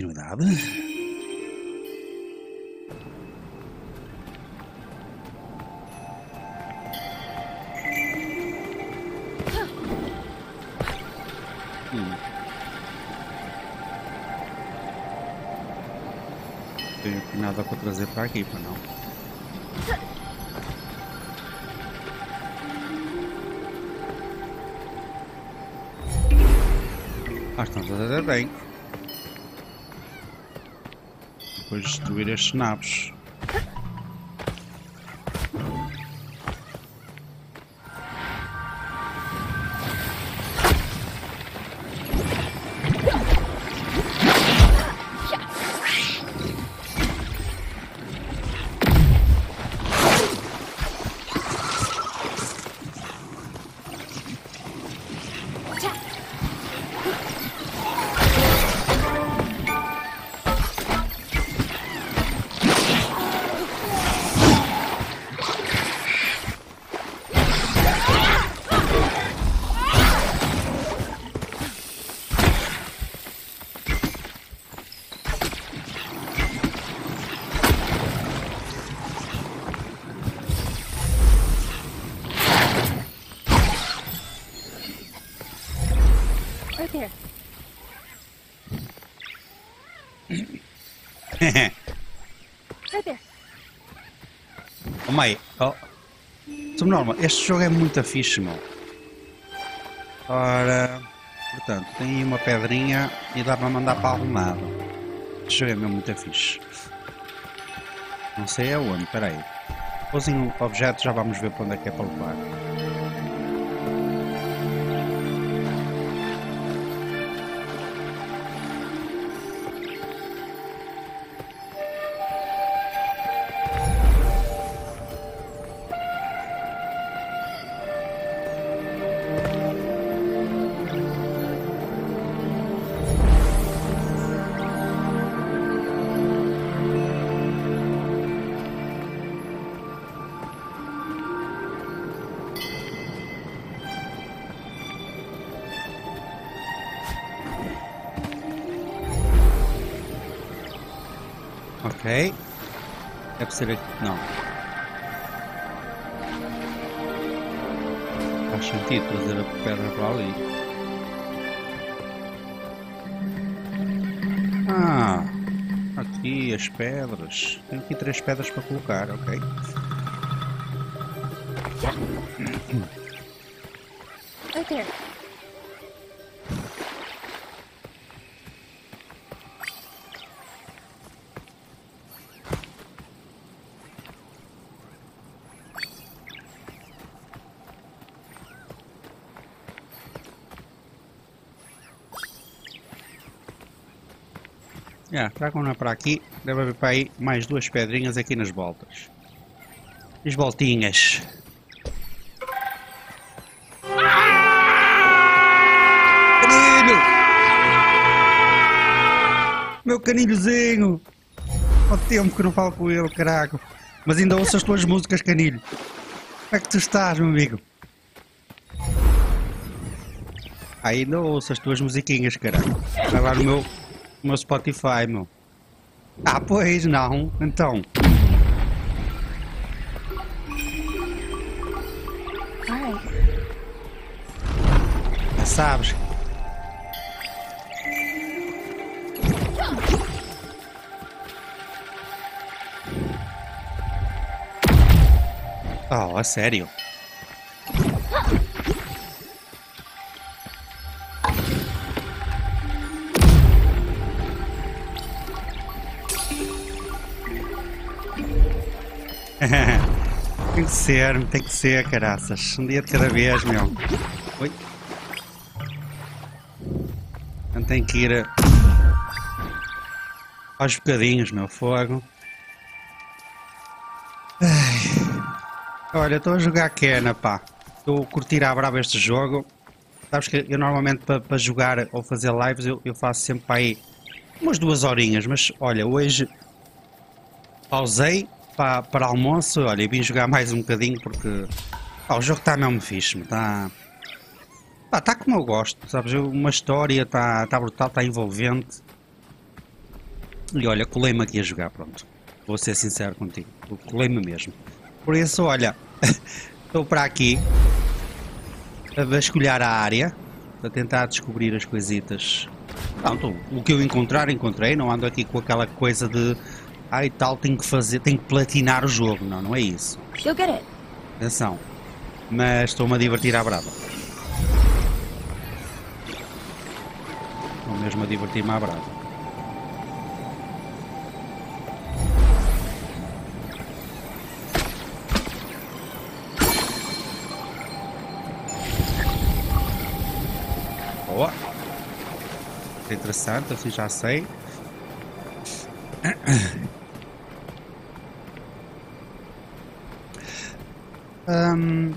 continuidade. Estes naves. Subnormal, este jogo é muito fixe, meu. Ora, portanto, tem aí uma pedrinha e dá para mandar para algum lado. Este jogo é mesmo muito fixe. Não sei aonde, peraí. Pousem o objeto, já vamos ver para onde é que é para levar. Deve ser aqui. Não. Faz sentido trazer a pedra para ali. Ah! Aqui as pedras. Tenho aqui três pedras para colocar, ok. Tragam-na para aqui. Deve haver para aí mais duas pedrinhas aqui nas voltas. As voltinhas. Canilho! Meu canilhozinho! Há tempo que não falo com ele, caraca. Mas ainda ouço as tuas músicas, canilho. Como é que tu estás, meu amigo? Ainda ouço as tuas musiquinhas, caralho. Vai lá no meu, meu Spotify, meu. Ah, pois não. Então. Já sabes. Oh, a sério? Ser, tem que ser, caraças. Um dia de cada vez, meu. Oi. Não tem que ir a- aos bocadinhos, meu fogo. Ai. Olha, estou a jogar Kena, pá. Estou a curtir à brava este jogo. Sabes que eu normalmente para jogar ou fazer lives eu, eu faço sempre para aí umas duas horinhas, mas olha, hoje pausei para, para almoço, olha, vim jogar mais um bocadinho porque pá, o jogo está mesmo fixe, está está como eu gosto, sabes? Uma história está tá brutal, está envolvente. E olha, colei-me aqui a jogar, pronto. Vou ser sincero contigo. Colei-me mesmo. Por isso, olha, estou para aqui a vasculhar a área, a tentar descobrir as coisitas. Pronto, o que eu encontrar, encontrei. Não ando aqui com aquela coisa de. Ai tal, tenho que fazer, tenho que platinar o jogo. Não, não é isso. You'll get it. Atenção. Mas estou-me a divertir à brava. Estou mesmo a divertir-me à brava. Boa. É interessante, assim já sei. Hum,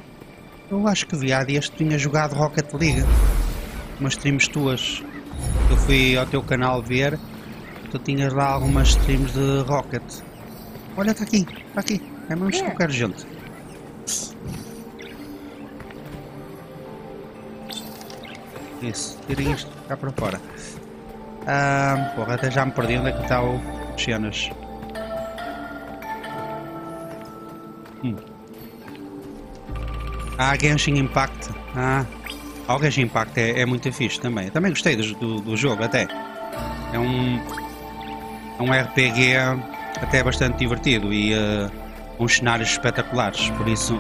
eu acho que vi há dias tinha jogado Rocket League. Umas streams tuas. Eu fui ao teu canal ver. Tu tinhas lá algumas streams de Rocket. Olha, está aqui, está aqui. É mesmo isto que eu quero, gente. Isso, tirem isto cá para fora. Ah, porra, até já me perdi onde é que está o cenas. Ah, Genshin Impact. Ah, o Genshin Impact é, é muito fixe também. Também gostei do, do, do jogo, até. É um, é um RPG até bastante divertido e uh, uns cenários espetaculares. Por isso,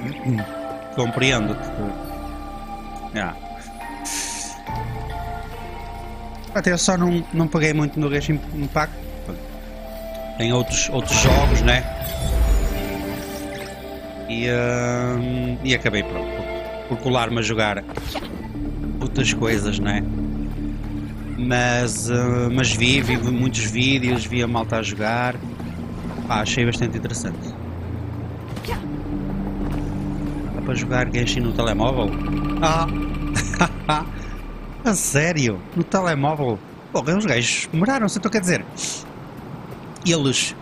compreendo-te. Yeah. Até só não, não paguei muito no Genshin Impact. Tem outros, outros jogos, né? E, hum, e acabei por, por colar-me a jogar outras coisas, né? Mas, uh, mas vi, vi muitos vídeos, vi a malta a jogar. Pá, achei bastante interessante. Dá para jogar Genshin no telemóvel? Ah! a sério? No telemóvel? Porra, os gajos demoraram-se, então quer dizer. Eles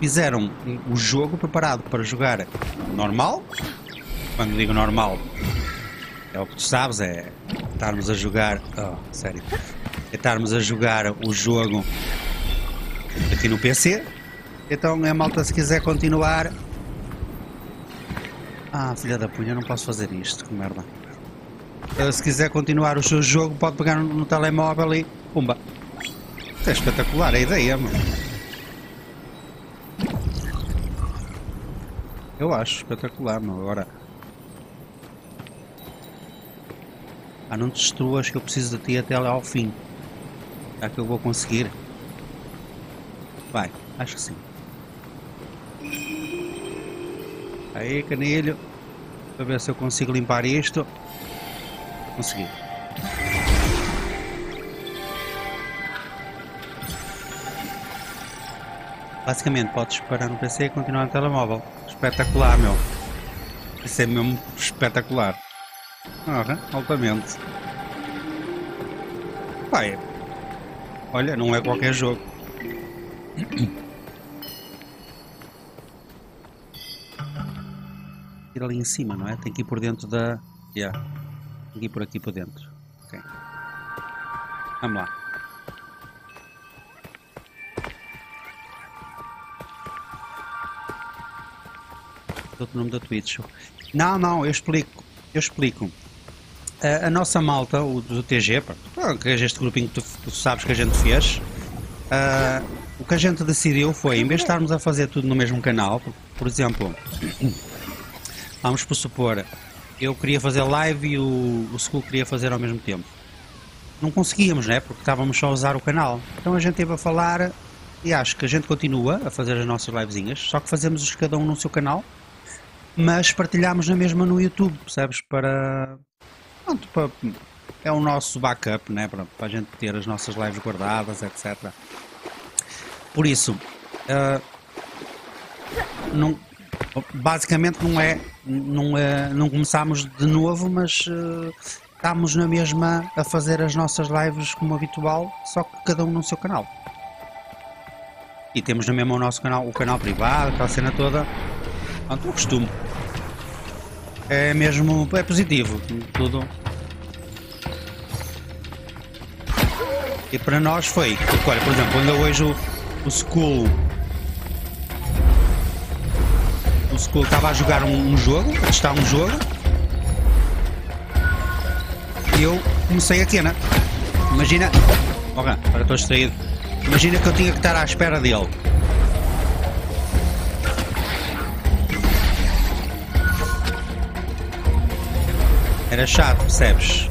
fizeram o jogo preparado para jogar normal. Quando digo normal, é o que tu sabes, é estarmos a jogar. Oh, sério. É estarmos a jogar o jogo aqui no PC. Então a malta se quiser continuar. Ah, filha da punha, não posso fazer isto, que merda. Uh, Se quiser continuar o seu jogo, pode pegar no, telemóvel e. Pumba! É espetacular a ideia, mano. Eu acho espetacular, meu. Agora. Ah, não destruas que eu preciso de ti até lá ao fim. Será que eu vou conseguir? Vai, acho que sim. Aí, canilho. Para ver se eu consigo limpar isto. Consegui. Basicamente, podes parar no PC e continuar no telemóvel. Espetacular, meu. Isso é mesmo espetacular. Ah, altamente. Pai, olha, não é qualquer jogo. Ir ali em cima, não é? Tem que ir por dentro da. Yeah. Tem que ir por aqui por dentro. Ok. Vamos lá. Outro nome da Twitch. Não, não, eu explico. Eu explico. A, a nossa malta, o do TG, que é este grupinho que tu, tu sabes que a gente fez, ah, o que a gente decidiu foi, em vez de estarmos a fazer tudo no mesmo canal, por, por exemplo, vamos por supor, eu queria fazer live e o, o School queria fazer ao mesmo tempo. Não conseguíamos, né? Porque estávamos só a usar o canal. Então a gente teve a falar e acho que a gente continua a fazer as nossas livezinhas, só que fazemos cada um no seu canal, mas partilhamos na mesma no YouTube, percebes? Para. Pronto, para, é o nosso backup, né? Para, para a gente ter as nossas lives guardadas, etc. Por isso, ah, não, basicamente não é, não é, não começámos de novo, mas eh, estamos na mesma a fazer as nossas lives como habitual, só que cada um no seu canal. E temos na mesma o nosso canal, o canal privado, aquela cena toda. Pronto, o costume. é mesmo é positivo. Tudo. E para nós foi. Olha, por exemplo, ainda hoje o, o School. O School estava a jogar um, um jogo, a testar um jogo. E eu comecei a cena. Imagina. Ok, agora estou distraído. Imagina que eu tinha que estar à espera dele. Era chato, percebes?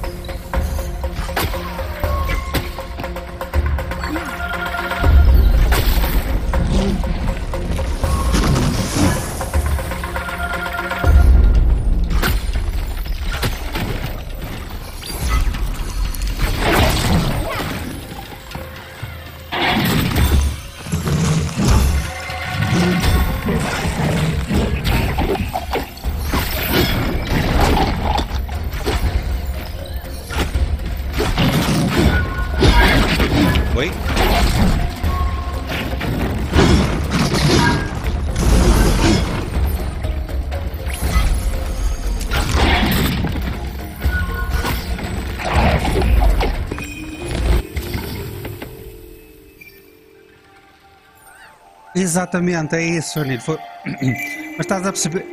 Exatamente, é isso, Nilo. Foi... Mas estás a perceber.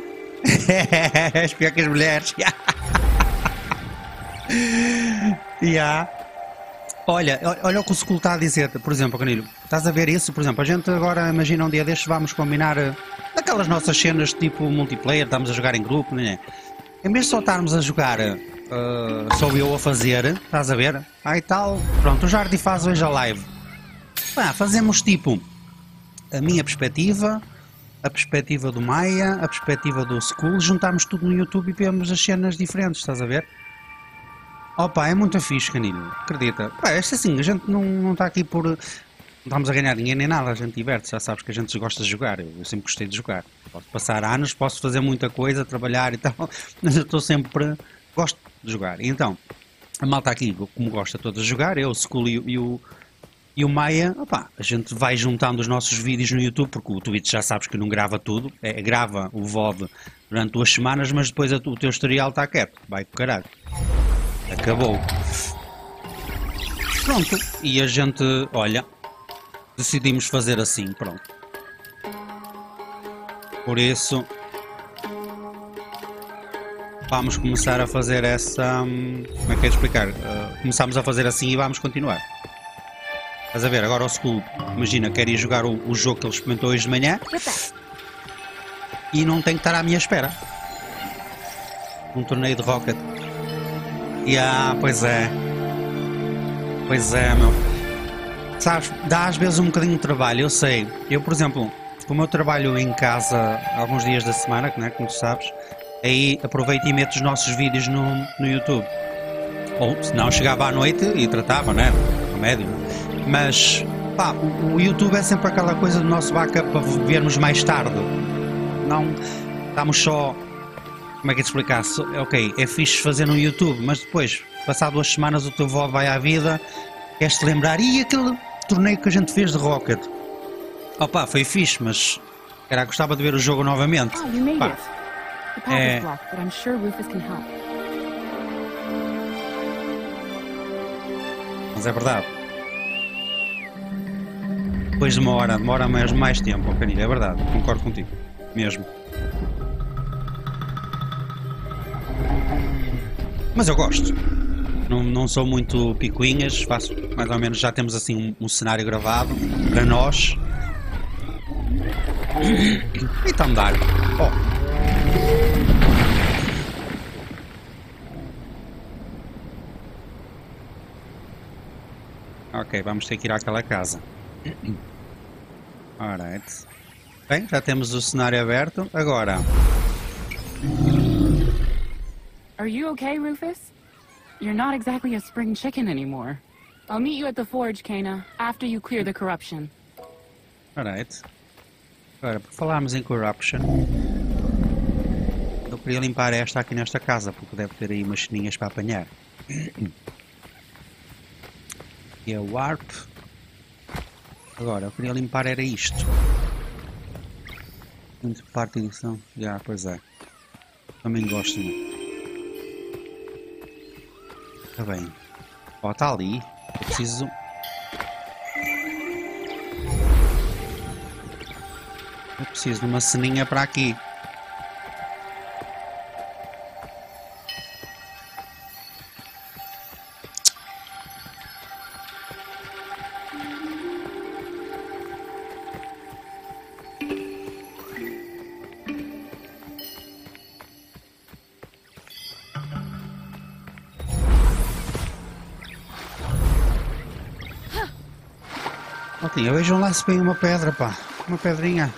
És pior que as mulheres. yeah. Olha, olha o que o Skull está a dizer, por exemplo, Canilo. Estás a ver isso? Por exemplo, a gente agora imagina um dia destes vamos combinar eh, aquelas nossas cenas tipo multiplayer, estamos a jogar em grupo, não é? Em vez de só estarmos a jogar uh, sou eu a fazer, estás a ver? Aí tal, pronto, o Jardim faz hoje a live. Pá, fazemos tipo a minha perspectiva, a perspectiva do Maia, a perspectiva do Skull, juntámos tudo no YouTube e vemos as cenas diferentes, estás a ver? Opa, é muito fixe, Canino, acredita. Pá, é assim, a gente não, está aqui por. Não estamos a ganhar dinheiro nem nada, a gente diverte, já sabes que a gente gosta de jogar, eu, eu sempre gostei de jogar. Posso passar anos, posso fazer muita coisa, trabalhar e tal, mas eu estou sempre. gosto de jogar. E então, a malta aqui, como gosta toda de jogar, eu, o Skull e, e o. E o Maia, opá, a gente vai juntando os nossos vídeos no YouTube, porque o Twitch já sabes que não grava tudo, é, grava o VOD durante duas semanas, mas depois a o teu historial está quieto, vai com caralho. Acabou. Pronto, e a gente, olha, decidimos fazer assim, pronto. Por isso, vamos começar a fazer essa. hum, Como é que é explicar? Uh, começamos a fazer assim e vamos continuar. Estás a ver? Agora o School, imagina, quer ir jogar o, o jogo que ele experimentou hoje de manhã e não tem que estar à minha espera. Um torneio de Rocket. E ah, pois é. Pois é, meu. Sabes, dá às vezes um bocadinho de trabalho, eu sei. Eu, por exemplo, como eu trabalho em casa alguns dias da semana, né, como tu sabes, aí aproveito e meto os nossos vídeos no, no YouTube. Ou se não, chegava à noite e tratava, né? Remédio. Mas, pá, o, o YouTube é sempre aquela coisa do nosso backup para vermos mais tarde. Não estamos só. Como é que é de explicar? Só- Ok, é fixe fazer no YouTube, mas depois, passado duas semanas, o teu vó vai à vida, queres-te lembrar, e aquele torneio que a gente fez de Rocket? Opa, foi fixe, mas era gostava de ver o jogo novamente. Oh, Pá, help. mas é verdade. Depois demora, demora mais, mais tempo, oh, Canilha, é verdade, concordo contigo, mesmo. Mas eu gosto. Não, não sou muito picuinhas, faço mais ou menos, já temos assim um, um cenário gravado para nós. Então dar. Oh. Ok, vamos ter que ir àquela casa. Alright. Bem, já temos o cenário aberto. Agora, Are you okay, Rufus? You're not exactly a spring chicken anymore. I'll meet you at the forge, Kana, after you clear the corruption. alright. Agora, por falarmos em corruption, eu queria limpar esta aqui nesta casa, porque deve ter aí umas ceninhas para apanhar. E a warp. Agora, eu queria limpar era isto. Muito parte edição. Já, pois é. Também gosto muito. Está bem. Ó, está ali. Eu preciso. Eu preciso de uma ceninha para aqui. Otinha, vejam lá se vem uma pedra, pá. Uma pedrinha.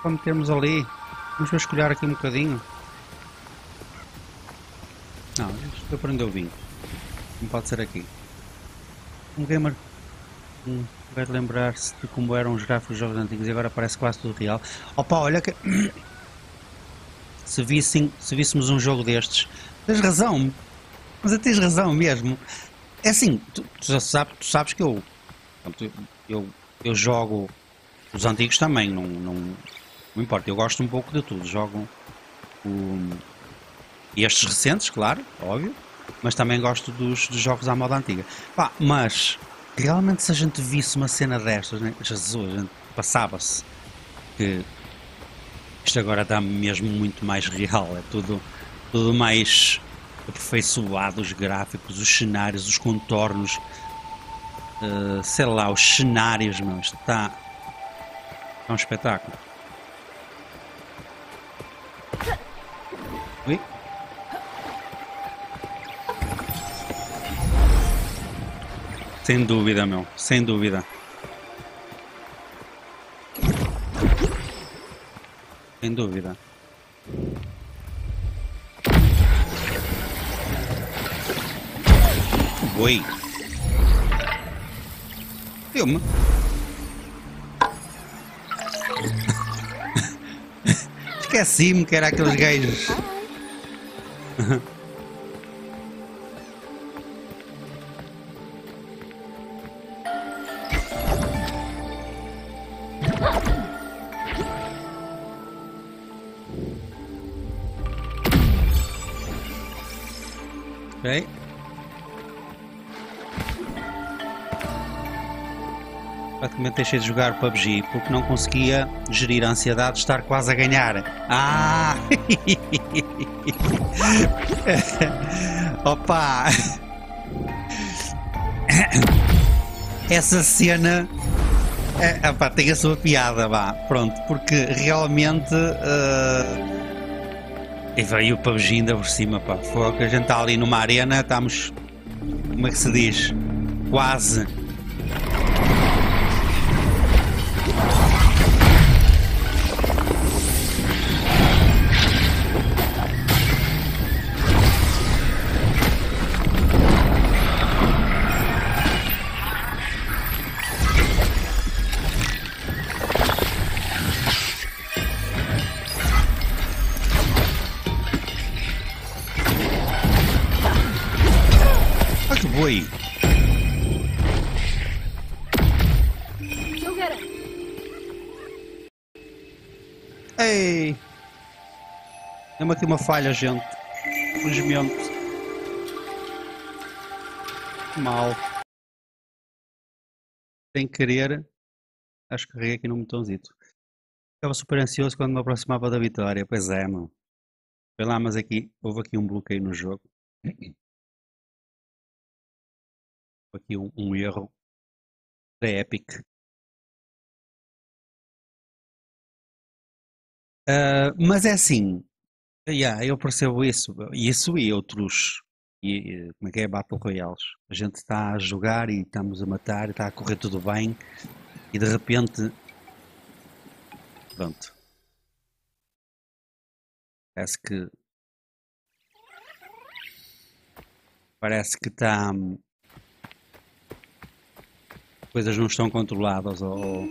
Para metermos ali. Vamos vasculhar aqui um bocadinho. Não, isto foi para onde eu vim. Não pode ser aqui. Um gamer hum, vai lembrar-se de como eram os gráficos dos jogos antigos e agora parece quase tudo real. Opa, olha que. Se, vissem, se víssemos um jogo destes. Tens razão, mas tens razão mesmo. É assim, tu, tu já sabes, tu sabes que eu, eu, eu jogo os antigos também, não, não, não importa, eu gosto um pouco de tudo. Jogo o, estes recentes, claro, óbvio, mas também gosto dos, dos jogos à moda antiga. Pá, mas realmente se a gente visse uma cena destas, né? Jesus, a gente passava-se que isto agora está mesmo muito mais real, é tudo, tudo mais aperfeiçoado, os gráficos, os cenários, os contornos, uh, sei lá, os cenários, meu, está, é um espetáculo. Ui. Sem dúvida, meu, sem dúvida. Sem dúvida. Oi. Filma. Esqueci-me que era aqueles gajos. ok. Praticamente deixei de jogar PUBG porque não conseguia gerir a ansiedade de estar quase a ganhar. Ah! Opa! Essa cena é, opa, tem a sua piada, vá. Pronto, porque realmente. Uh... E veio o PUBG ainda por cima, pá. Que a gente está ali numa arena, estamos. Como é que se diz? Quase aqui uma falha, gente. Infelizmente. Mal. Sem querer. Acho que carreguei aqui no botãozito. Estava super ansioso quando me aproximava da vitória. Pois é, mano. Foi lá, mas aqui houve aqui um bloqueio no jogo. aqui um, um erro da Epic. Uh, mas é assim, yeah, eu percebo isso, isso e outros, e, como é que é, Battle Royales. A gente está a jogar e estamos a matar, está a correr tudo bem, e de repente, pronto, parece que, parece que está, coisas não estão controladas, ou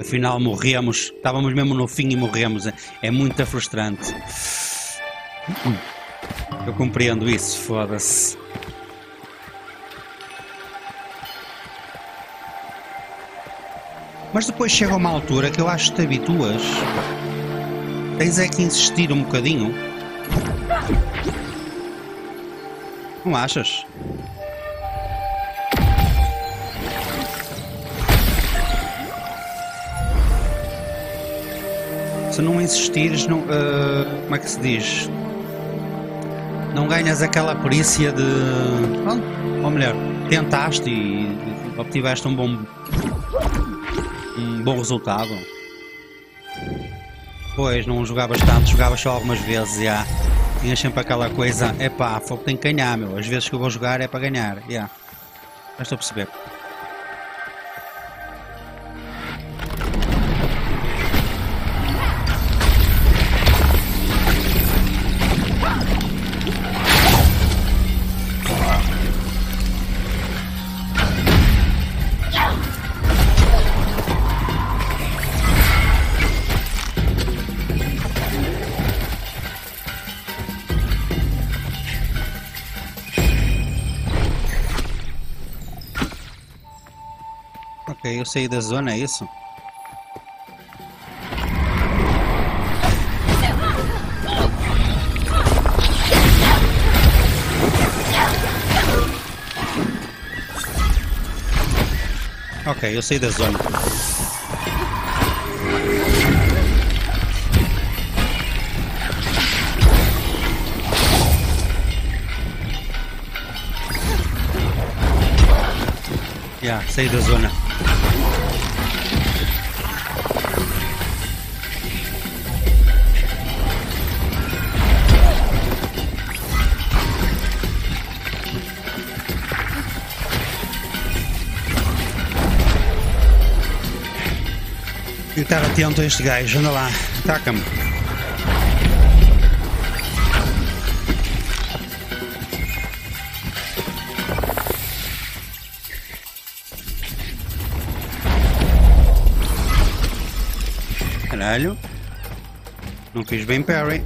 Afinal morremos, estávamos mesmo no fim e morremos. É, é muito frustrante. Eu compreendo isso, foda-se. Mas depois chega uma altura que eu acho que te habituas. Tens é que insistir um bocadinho. Não achas? Se não insistires, não, ah, como é que se diz? Não ganhas aquela perícia de. Pronto, ou melhor, tentaste e, obtiveste um bom. um bom resultado. Pois, não jogavas tanto, jogavas só algumas vezes, já. Tinhas sempre aquela coisa, é pá, fogo tem que ganhar, meu. As vezes que eu vou jogar é para ganhar, já. Já estou a perceber. Saí da zona, é isso? Ok, eu saí da zona. Já, saí da zona. Atento a este gajo, anda lá, ataca-me. Caralho. Não fiz bem parry.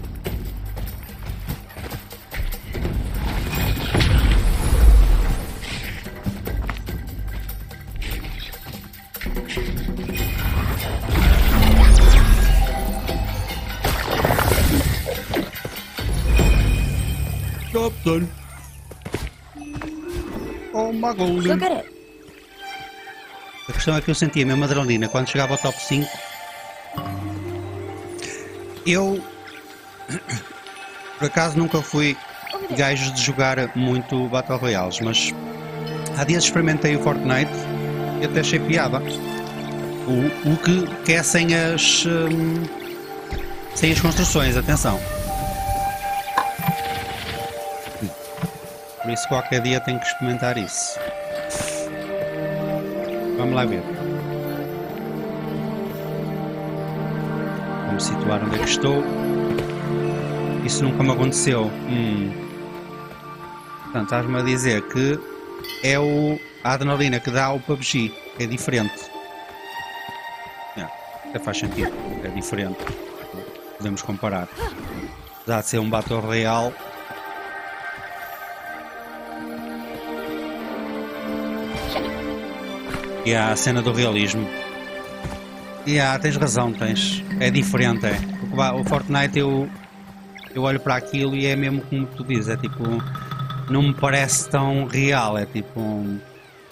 Golden. Look at it. A questão é que eu sentia a mesma adrenalina quando chegava ao top 5. Eu, por acaso, nunca fui gajo de jogar muito Battle Royales, mas há dias experimentei o Fortnite e até achei piada. O, o que, que é sem as, hum, sem as construções, atenção. Por isso, qualquer dia tenho que experimentar isso. Vamos lá ver. Vamos situar onde é que estou. Isso nunca me aconteceu. Hum. Portanto, estás-me a dizer que é o, a adrenalina que dá ao PUBG. É diferente. Até faz sentido. É diferente. Podemos comparar. Apesar de ser um Battle Royale, E há a cena do realismo. E há, tens razão, tens. É diferente, é. O Fortnite eu, eu olho para aquilo e é mesmo como tu dizes, é tipo. Não me parece tão real, é tipo. Um,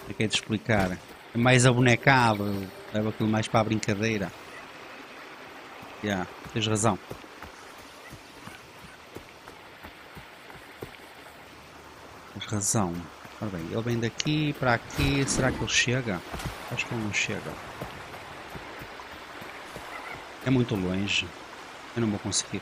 é que é de explicar? É mais abonecado, leva aquilo mais para a brincadeira. Yeah, tens razão. Tens razão. Ora bem, ele vem daqui para aqui. Será que ele chega? Acho que ele não chega. É muito longe. Eu não vou conseguir.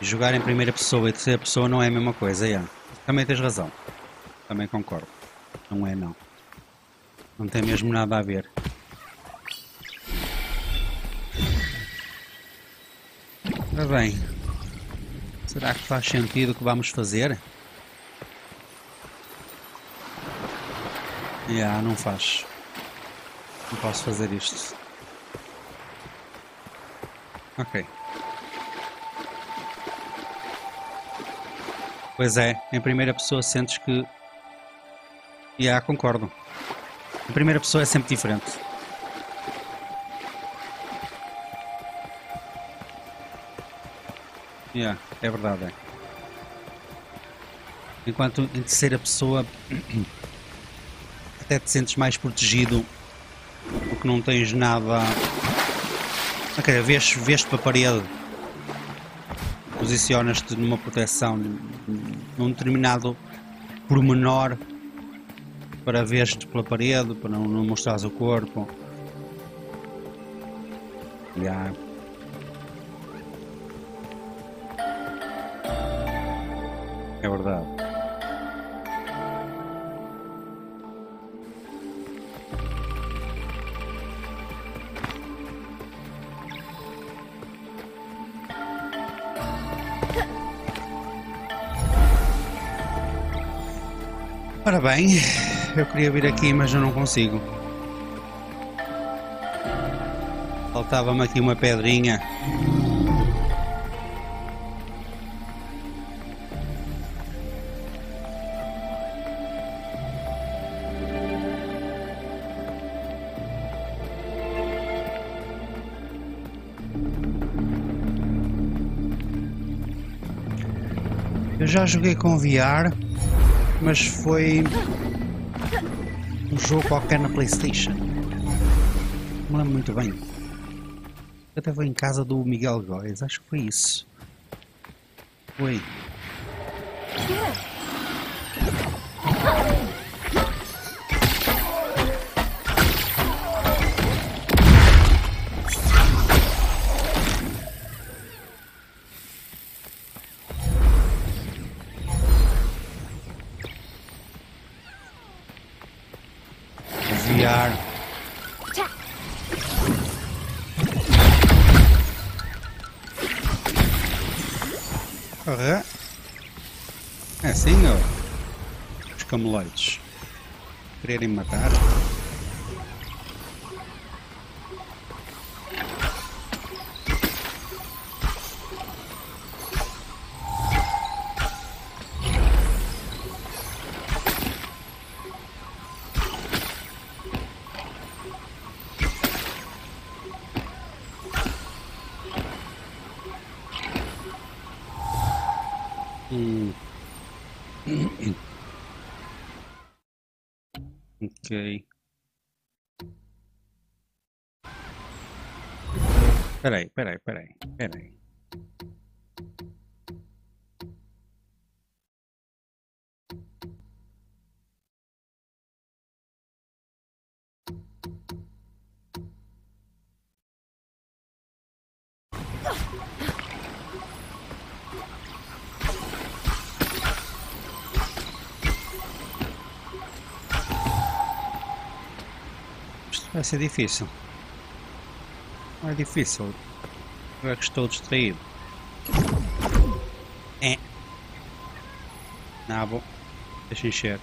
Jogar em primeira pessoa e terceira pessoa não é a mesma coisa, é. Também tens razão. Também concordo. Não é não. Não tem mesmo nada a ver. Ora bem, será que faz sentido o que vamos fazer? Já, não faz. Não posso fazer isto. Ok. Pois é, em primeira pessoa sentes que. Já, concordo. A primeira pessoa é sempre diferente. Yeah, é verdade. É. Enquanto em terceira pessoa até te sentes mais protegido porque não tens nada. Ok, vês, vês para a parede, posicionas-te numa proteção num determinado pormenor para ver-te pela parede, para não, não mostrares o corpo. Yeah. É verdade. Ora bem, eu queria vir aqui, mas eu não consigo. Faltava-me aqui uma pedrinha. Já joguei com VR, mas foi um jogo qualquer na Playstation. Não me lembro muito bem. Até foi em casa do Miguel Góes, acho que foi isso. Foi. Cameleiros. Quererem matar. Ok. Peraí, peraí, peraí, peraí. Vai ser difícil. Não é difícil. É que estou distraído. É. Não, bom. Deixa encher.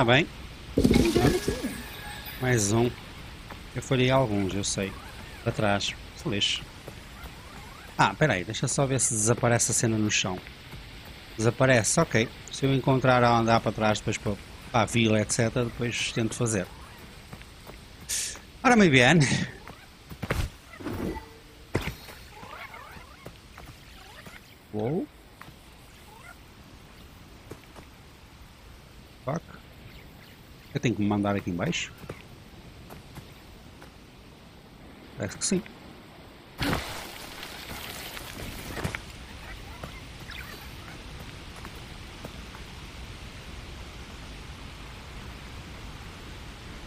Tá bem. Mais um. Eu falhei alguns, eu sei. Para trás. Se lixe. Ah, peraí, deixa só ver se desaparece a cena no chão. Desaparece, ok. Se eu encontrar a andar para trás, depois para, para a vila, etc., depois tento fazer. Ora, muito bem. Uou. Fuck. Eu tenho que me mandar aqui embaixo? Parece que sim.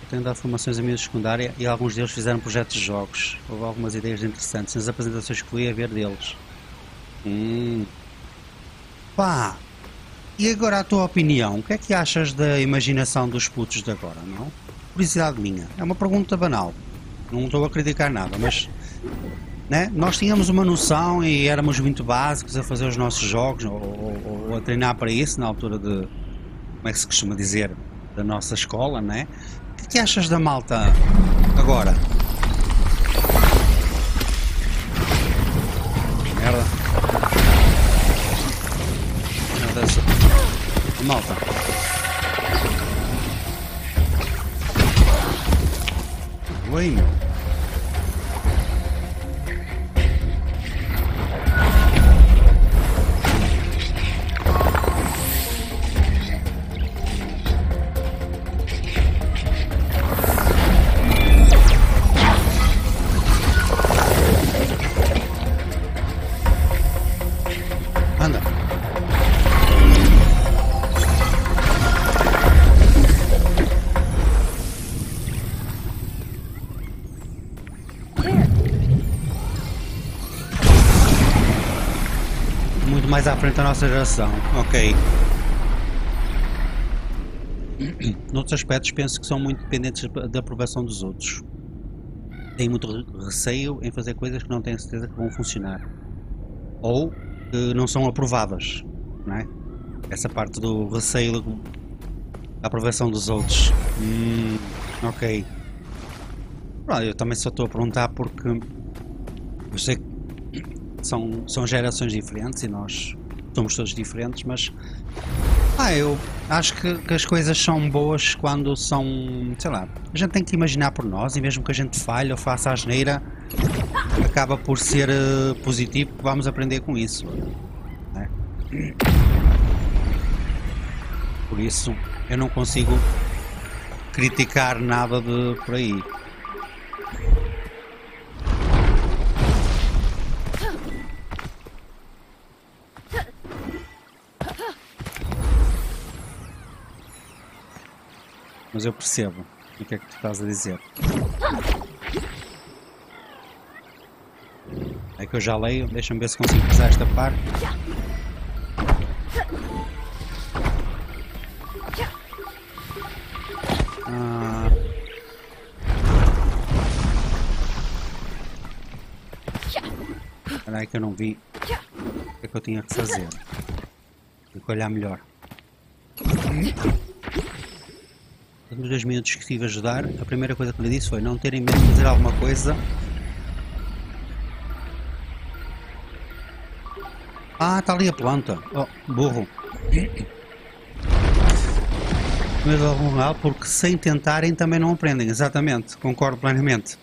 Tenho dado formações a de secundária e alguns deles fizeram projetos de jogos. Houve algumas ideias interessantes nas apresentações que fui a ver deles. Hum. Pá, e agora a tua opinião, o que é que achas da imaginação dos putos de agora, não? Curiosidade minha, é uma pergunta banal. Não estou a criticar nada, mas né? Nós tínhamos uma noção e éramos muito básicos a fazer os nossos jogos ou, ou- ou a treinar para isso na altura de, como é que se costuma dizer, da nossa escola, né? O que, que achas da malta agora? Malta. Oi, meu. Da nossa geração. Ok. Noutros aspectos penso que são muito dependentes da aprovação dos outros. Têm muito re- receio em fazer coisas que não têm certeza que vão funcionar. Ou que não são aprovadas. Não é? Essa parte do receio da aprovação dos outros. Hum, ok. Pronto, eu também só estou a perguntar porque eu sei que são, são gerações diferentes e nós somos todos diferentes, mas ah, eu acho que, que as coisas são boas quando são, sei lá, a gente tem que imaginar por nós e mesmo que a gente falhe ou faça asneira, acaba por ser eh, positivo, vamos aprender com isso. né? Por isso, eu não consigo criticar nada de por aí. Mas eu percebo o que é que tu estás a dizer. É que eu já leio, deixa-me ver se consigo usar esta parte. Ah. Aí que eu não vi o que é que eu tinha que fazer. Tenho que olhar melhor. Nos dois minutos que estive a ajudar, a primeira coisa que lhe disse foi não terem medo de fazer alguma coisa. Ah, está ali a planta. Oh, burro. Medo algum mal, porque sem tentarem também não aprendem. Exatamente, concordo plenamente.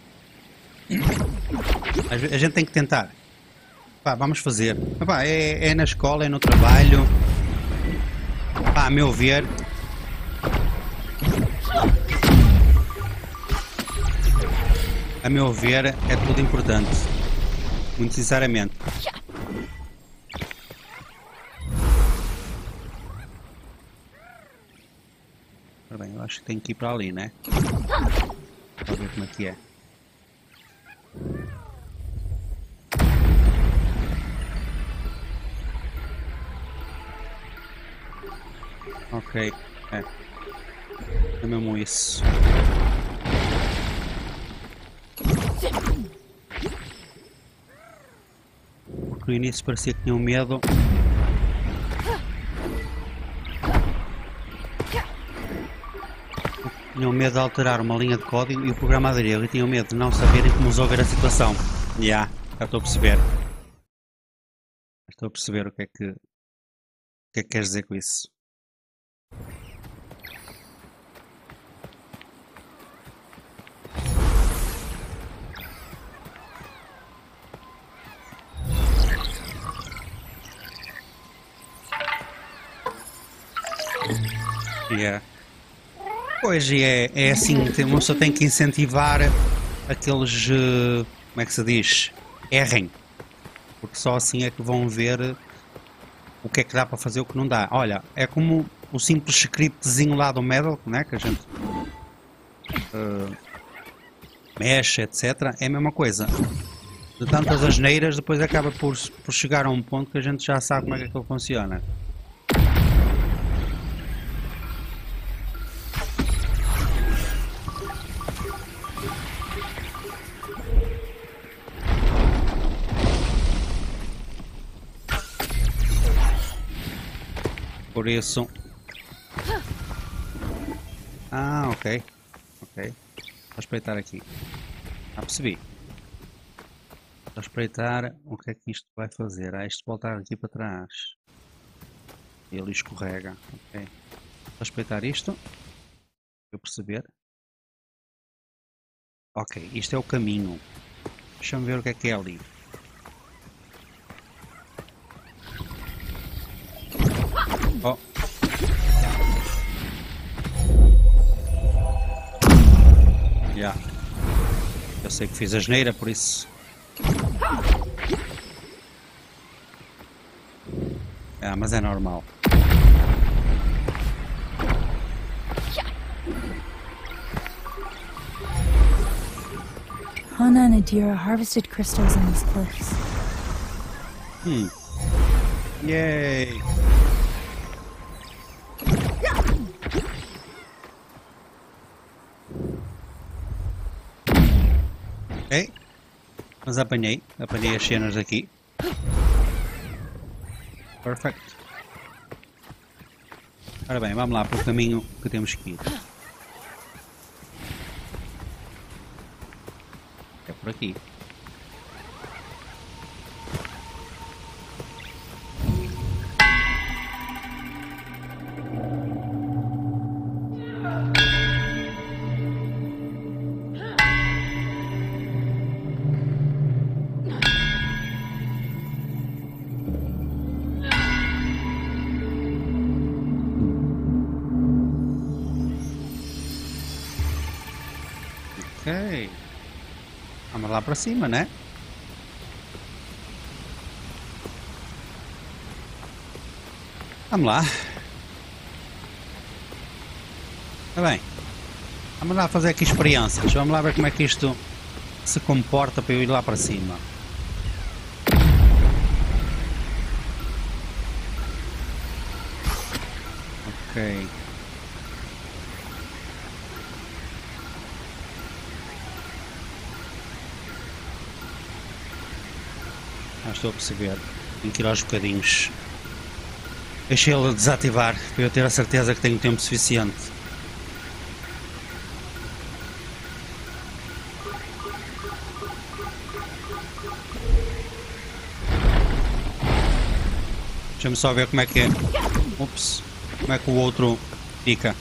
A gente tem que tentar. Pá, vamos fazer. Pá, é, é na escola, é no trabalho. Pá, a meu ver, a meu ver, é tudo importante. Muito sinceramente. Ora bem, eu acho que tenho que ir para ali, né? Para ver como é que é. Ok, é. É mesmo isso. No início parecia que tinham medo. Tinham medo de alterar uma linha de código e o programa aderiu e tinham medo de não saberem como resolver a situação. Já, já estou a perceber. Estou a perceber o que é que. O que é que queres dizer com isso? Yeah. Pois é, é assim, tem- uma pessoa tem que incentivar aqueles, eh, como é que se diz? Errem. Porque só assim é que vão ver o que é que dá para fazer o que não dá. Olha, é como o simples scriptzinho lá do Medal, né, que a gente eh, mexe, etc. É a mesma coisa. De tantas asneiras, depois acaba por, por chegar a um ponto que a gente já sabe como é que aquilo funciona. Por isso. Ah, ok. Ok. Vou espreitar aqui. Ah, percebi. Vou espreitar o que é que isto vai fazer. Ah, isto voltar aqui para trás. Ele escorrega. Ok. Vou espreitar isto. Eu perceber. Ok, isto é o caminho. Deixa-me ver o que é que é ali. Oh. Já. Eu sei que fiz a geneira, por isso. Ah, mas é normal. Hana and Adira harvested crystals in these cliffs. Hmm. Yay! Ok. Mas apanhei. Apanhei as cenas aqui. Perfect. Ora bem, vamos lá para o caminho que temos que ir. É por aqui. Lá para cima, né? Vamos lá. Tá bem. Vamos lá fazer aqui experiências. Vamos lá ver como é que isto se comporta para eu ir lá para cima. Ok. Estou a perceber. Tenho que ir aos bocadinhos. Deixei ele desativar para eu ter a certeza que tenho tempo suficiente. Deixa-me só ver como é que é. Ups. Como é que o outro fica.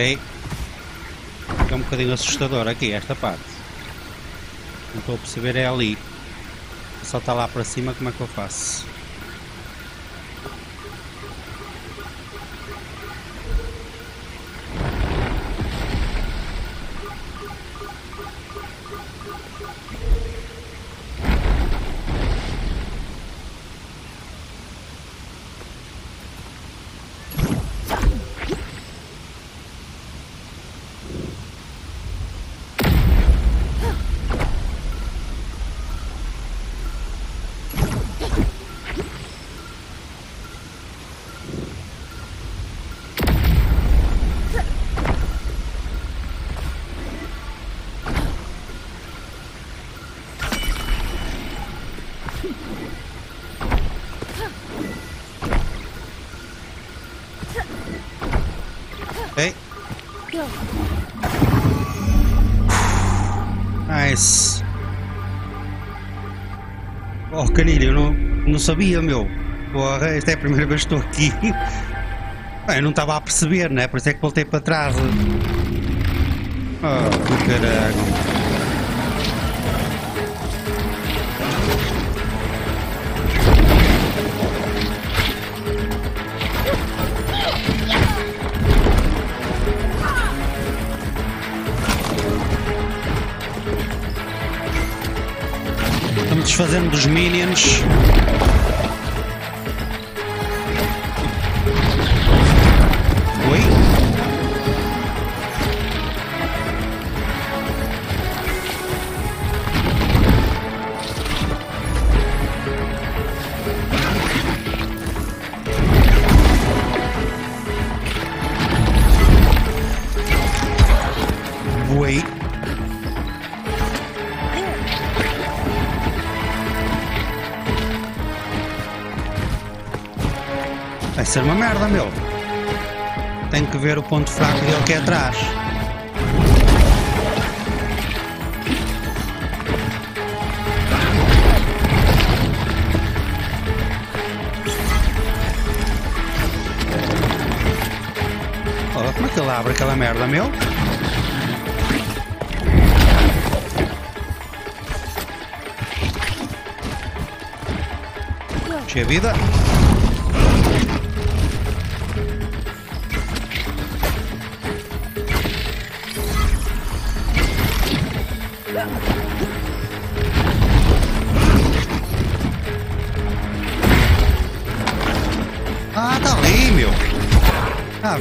Ok. É um bocadinho assustador aqui, esta parte. Não estou a perceber, é ali. Só está lá para cima, como é que eu faço? Sabia, meu. Porra, esta é a primeira vez que estou aqui. Bem, eu não estava a perceber, né? Por isso é que voltei para trás. Oh, que caralho. Estamos desfazendo dos minions. Ser uma merda, meu. Tenho que ver o ponto fraco dele que é atrás. Olha como é que ele abre aquela merda, meu? Cheia vida.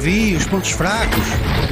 Os pontos fracos.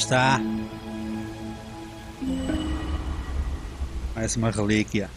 Está. Mais uma relíquia.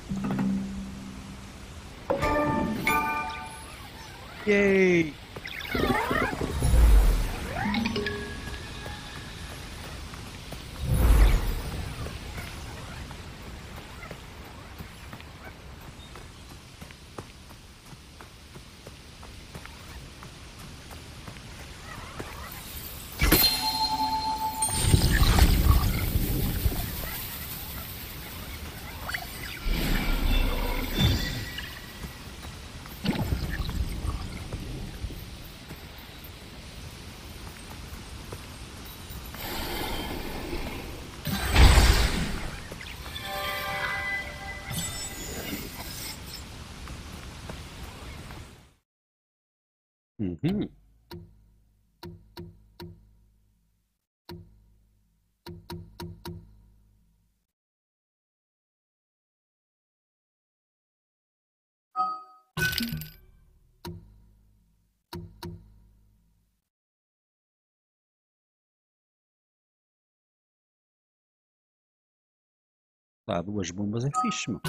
Lá, duas bombas é fixe, mano.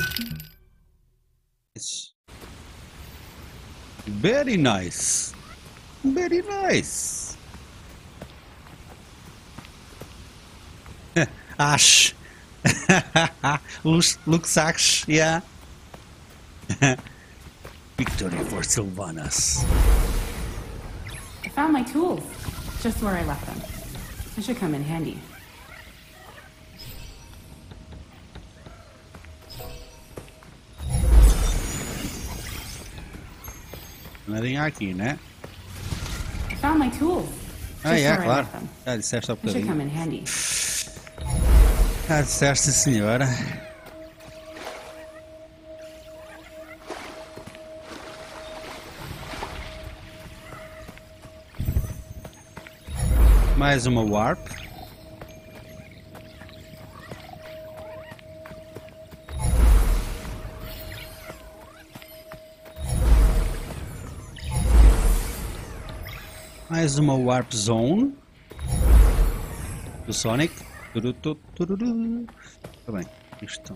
Very nice. Very nice. Ash. looks Ash, yeah. Victory for Sylvanas. I found my tools. Just where I left them. They should come in handy. Nadinha aqui, né? I found my tools. Ah, é, claro. Já disseste há bocadinho. Já disseste, senhora. Mais uma warp. Mais uma warp zone do Sonic. Tururu. Tá bem, isto.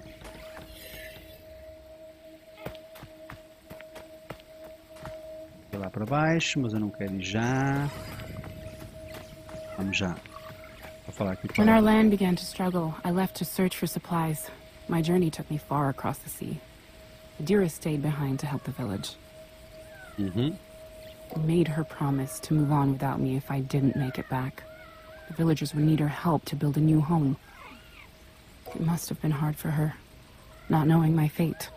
Vou lá para baixo, mas eu não quero ir já. Vamos já. Vou falar aqui When our para land began to struggle, I left to search for supplies. My journey took me far across the sea. Adira stayed behind to help the village. Uhum. I made her promise to move on without me if I didn't make it back. The villagers would need her help to build a new home. It must have been hard for her, not knowing my fate.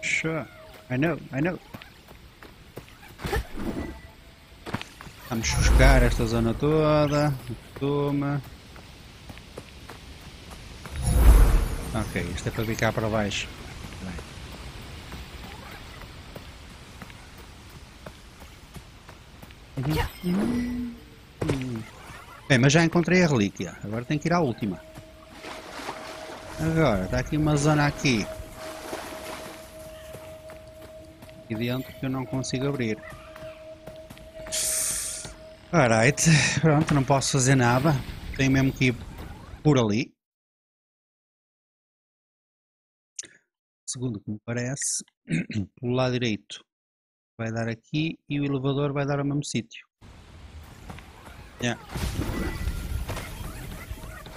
Sure. I know, I know. Vamos buscar esta zona toda. Toma. Ok, isto é para Bem, mas já encontrei a relíquia. Agora tenho que ir à última. Agora, está aqui uma zona aqui. Aqui dentro que eu não consigo abrir. Alright, pronto, não posso fazer nada. Tenho mesmo que ir por ali. Segundo que me parece, pelo lado direito vai dar aqui e o elevador vai dar ao mesmo sítio. Yeah.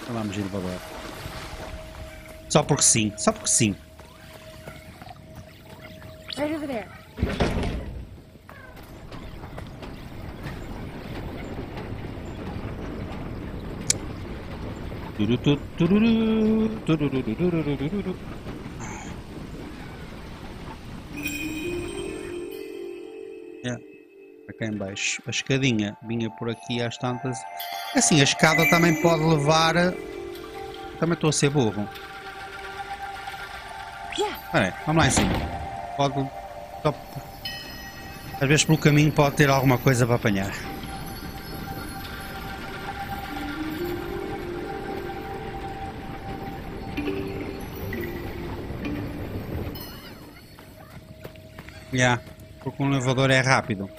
Vamos elevador. Só porque sim, só porque sim. Right over there. É, Aqui em baixo. A escadinha vinha por aqui às tantas. Assim, a escada também pode levar... Também estou a ser burro. Peraí, vamos lá em cima. Pode... Às vezes pelo caminho pode ter alguma coisa para apanhar. Yeah, porque um elevador é rápido.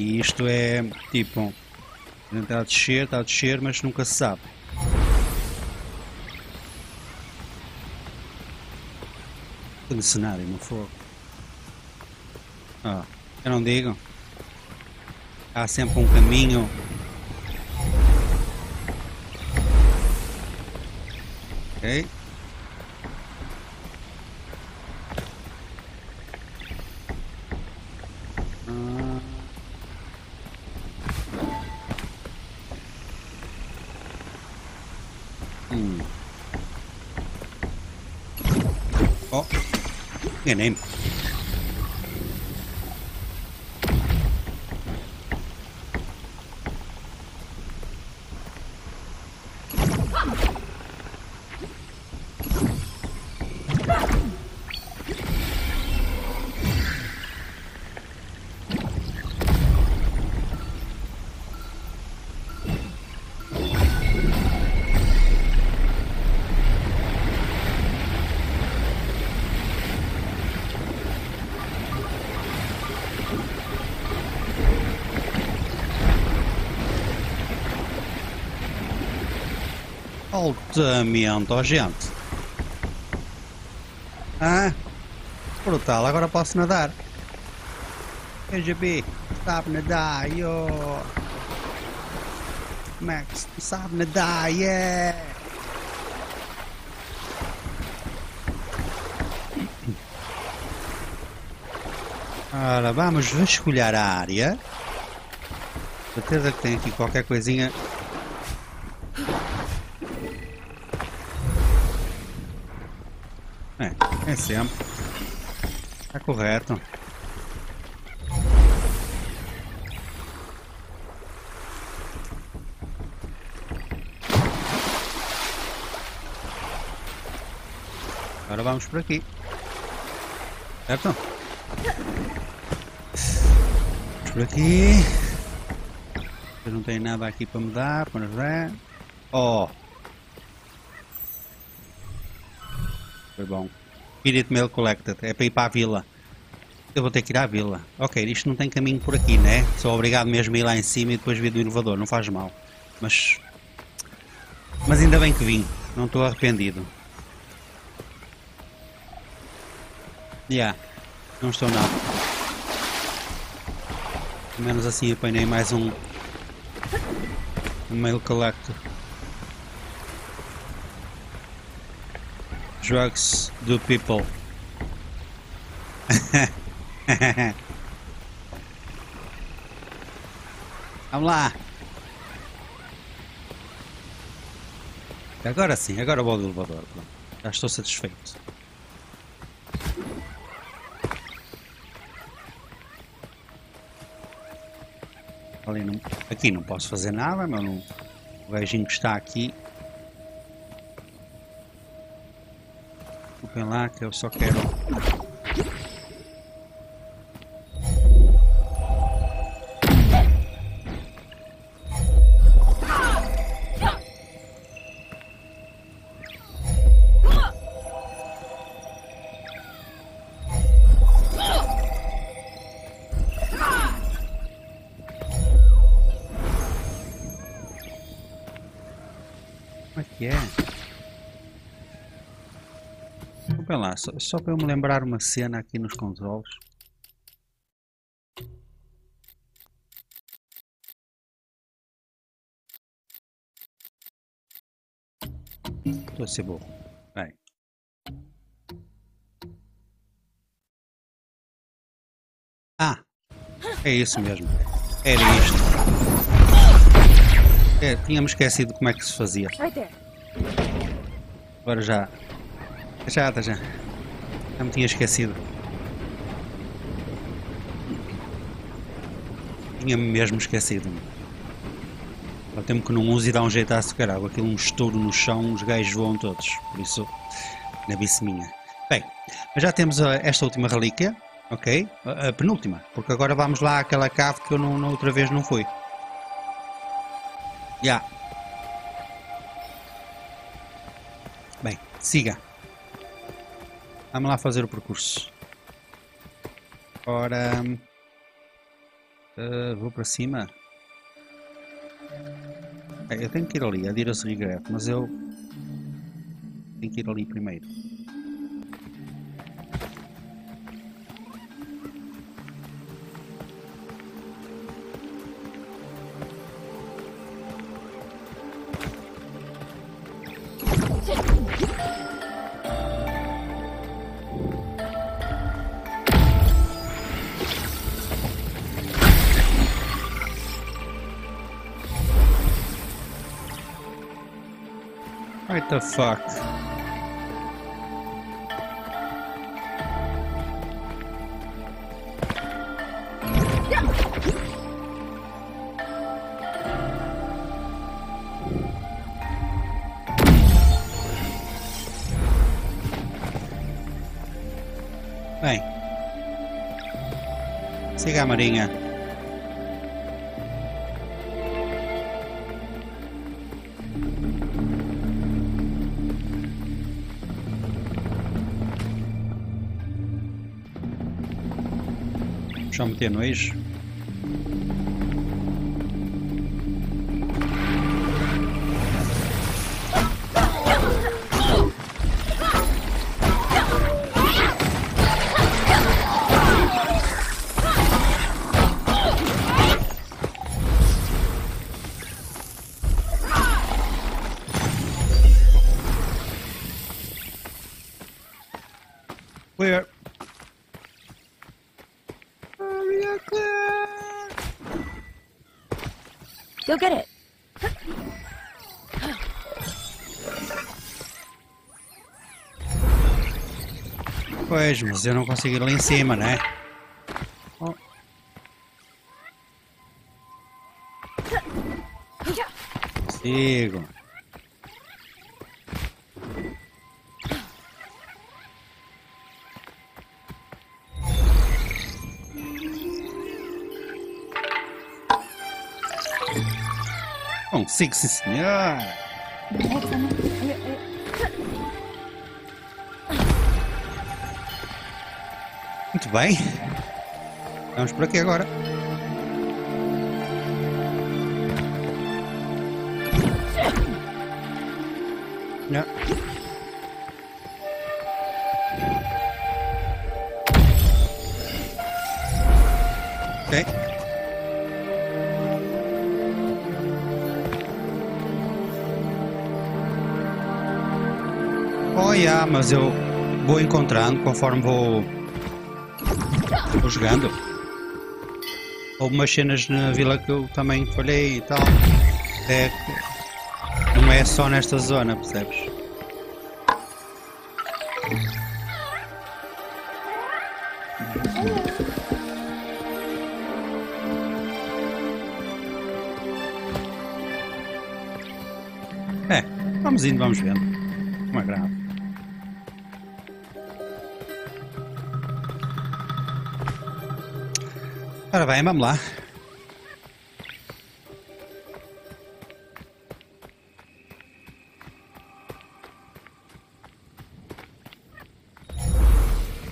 E isto é tipo. Está a descer, está a descer, mas nunca se sabe. Tem cenário no fogo. Ah, eu não digo. Há sempre um caminho. Ok. fucking in. Altamente, ó gente. Ah, brutal, agora posso nadar. KGB, sabe nadar, yo. Max, sabe nadar, yeah. Ora, vamos vasculhar a área. Certeza que tem aqui qualquer coisinha É, é sempre. Tá correto. Agora vamos por aqui. Certo? Vamos por aqui. Eu não tenho nada aqui para me dar, para dar. Oh! Foi bom. Spirit Mail Collected. É para ir para a vila. Eu vou ter que ir à vila. Ok, isto não tem caminho por aqui, né? Sou obrigado mesmo a ir lá em cima e depois vir do inovador. Não faz mal. Mas... Mas ainda bem que vim. Não estou arrependido. Já. Yeah, não estou nada. Pelo menos assim apanhei mais um... um mail collector. Drugs do people. Vamos lá. Agora sim, agora vou ao elevador. Pronto. Já estou satisfeito. Não, aqui não posso fazer nada, mas não, o gajinho que está aqui Lá que eu só quero... só, só para eu me lembrar uma cena aqui nos controles. Estou a ser burro. Bem. Ah! É isso mesmo. Era isto. É, tínhamos esquecido como é que se fazia. Agora já já, tá já. Já me tinha esquecido. Tinha-me mesmo esquecido. Há tempo que não uso e dá um jeito a açucar água. Aquilo um estouro no chão, os gajos voam todos. Por isso, na bice minha. Bem, mas já temos uh, esta última relíquia, ok? A, a, penúltima, porque agora vamos lá àquela cave que eu não, outra vez não fui. Já. Yeah. Bem, siga. Vamos lá fazer o percurso. Ora. eh, vou para cima. É, eu tenho que ir ali, a Dira-se regresso, mas eu. Tenho que ir ali primeiro. Fuck? Bem. Siga a marinha. Já meter no Pois, mas eu não consigo ir lá em cima, né? Oh. Sigo. Consigo, sim senhor. Bem. Vamos por aqui agora. Não. Ok. Oh, yeah, mas eu vou encontrando conforme vou jogando. Houve umas cenas na vila que eu também falhei e tal. É que não é só nesta zona, percebes? É, vamos indo, vamos vendo. Vamos lá.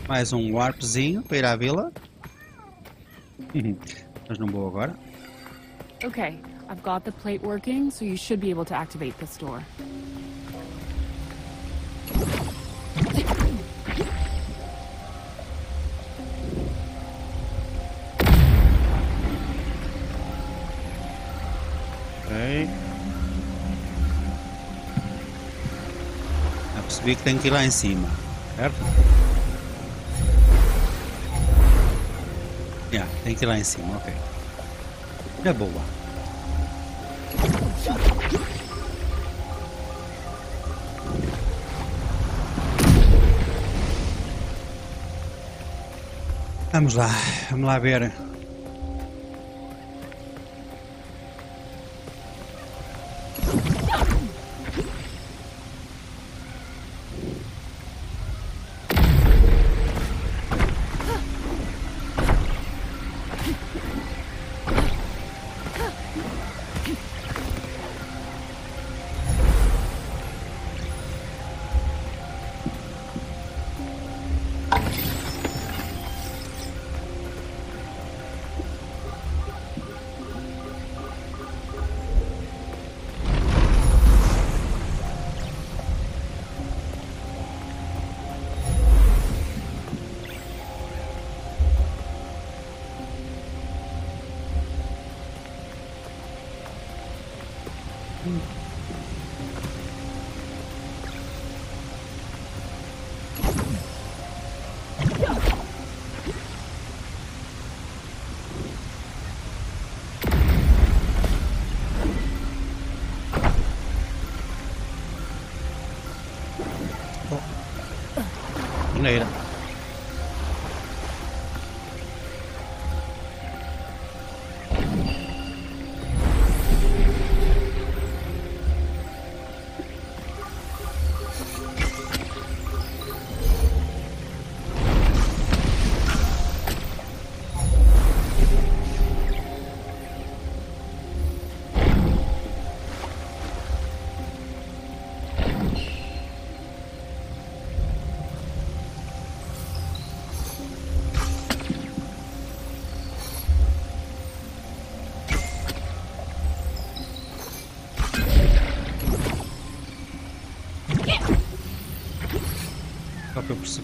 Mais um warpzinho para ir à vila. Mas não vou agora. Okay, I've got the plate working, so you should be able to activate this door. Percebi que tenho que ir lá em cima, certo? Já, tem que ir lá em cima, ok. É boa. Vamos lá, vamos lá ver. Só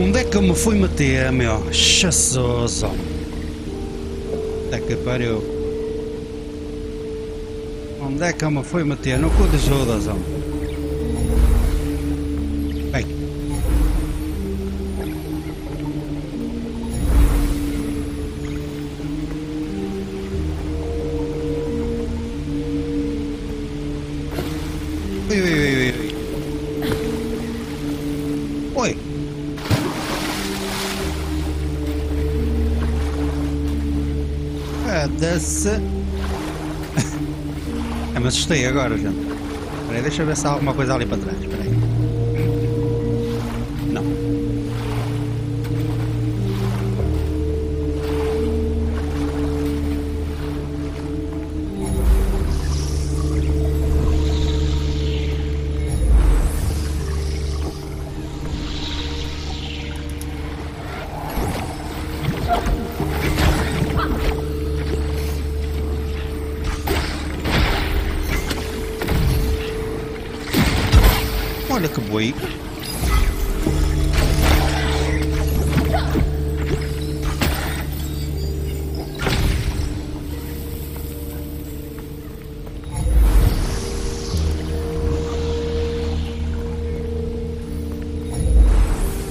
Onde é que eu me fui meter, meu? Chassoso. Onde é que pariu? Onde é que eu me fui meter? No cu de Judas, homem. Agora, gente. Peraí, deixa eu ver se há alguma coisa ali para trás. Peraí. Boi.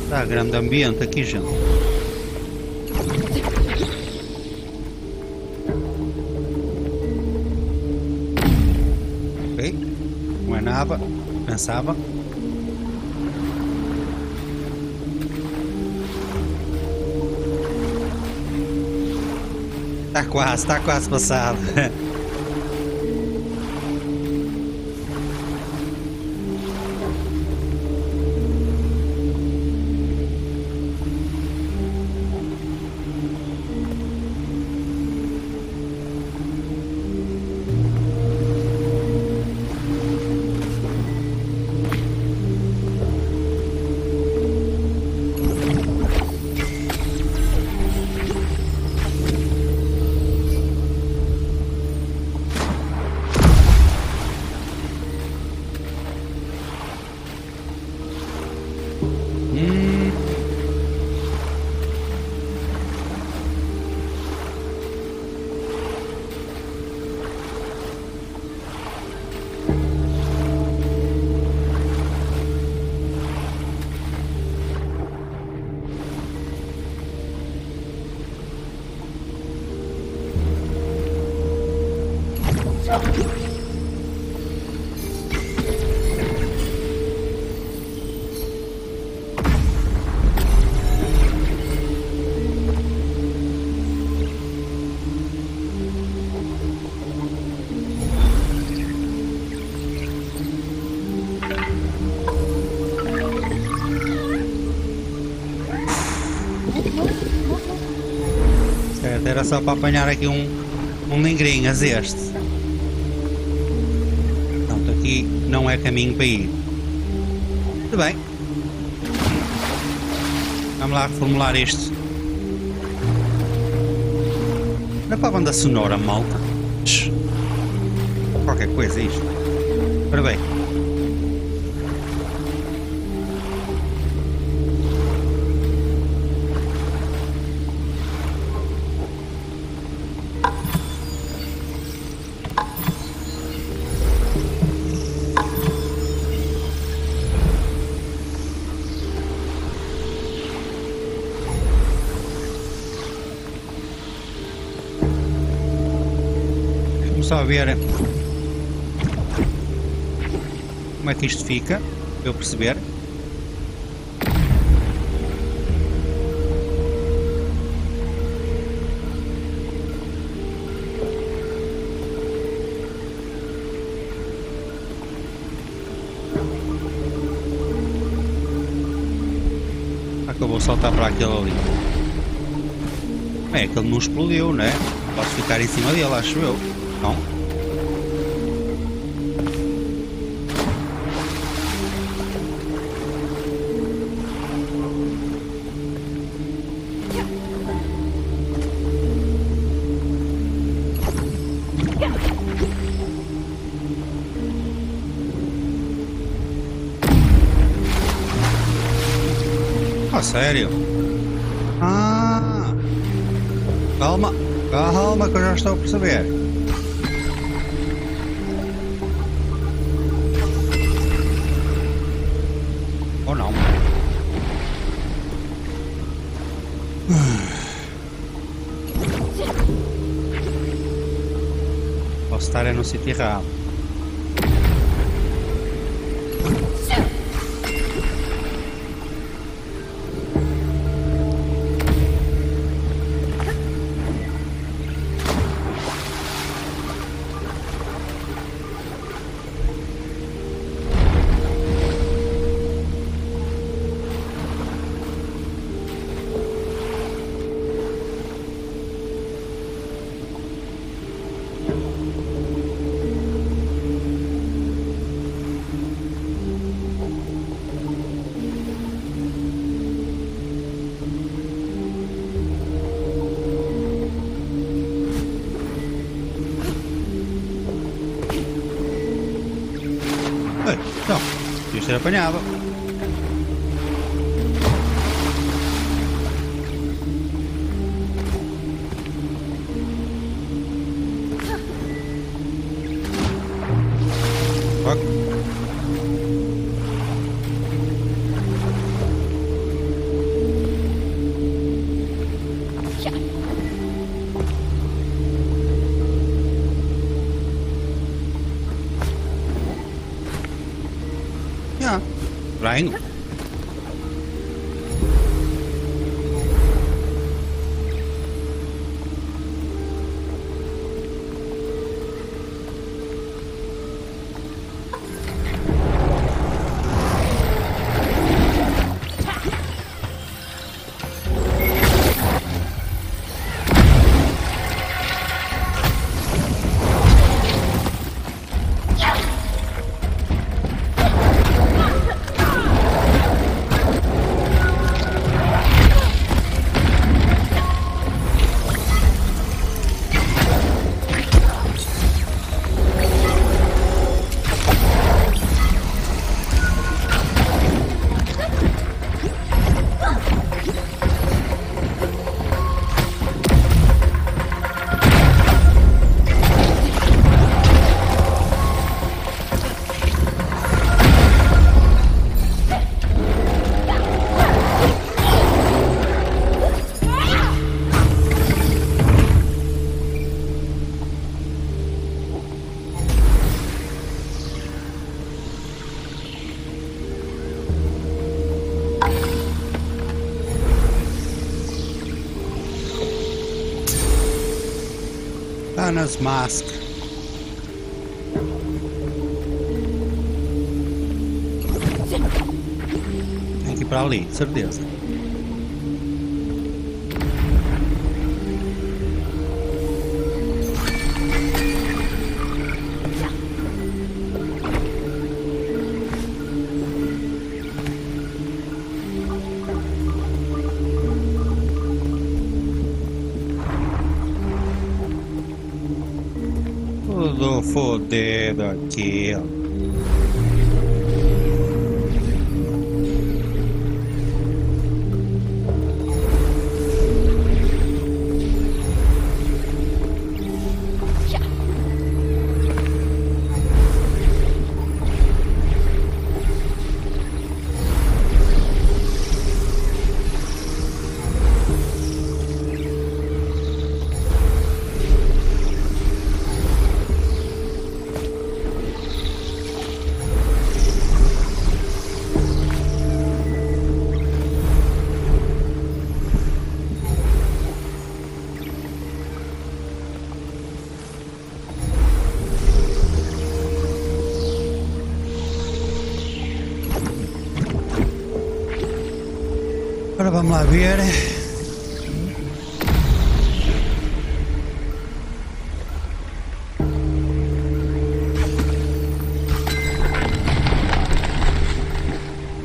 Está grande ambiente aqui, gente. É pensava. Tá quase, tá quase passado. só para apanhar aqui um, um lingrinhas este. Pronto, aqui não é caminho para ir. Muito bem. Vamos lá reformular isto. Não é para a banda sonora, malta. Qualquer coisa isto. Ora bem. Só ver como é que isto fica, para eu perceber. Eu vou saltar para aquele ali. É, aquele não explodiu, né? Posso ficar em cima dele, acho eu. Ah, sério? Ah! Calma, calma que eu já estou a perceber. Ou não? Posso estar é no sítio errado. Mask. Tem que ir para ali, certeza. Fodido aqui, vamos lá ver.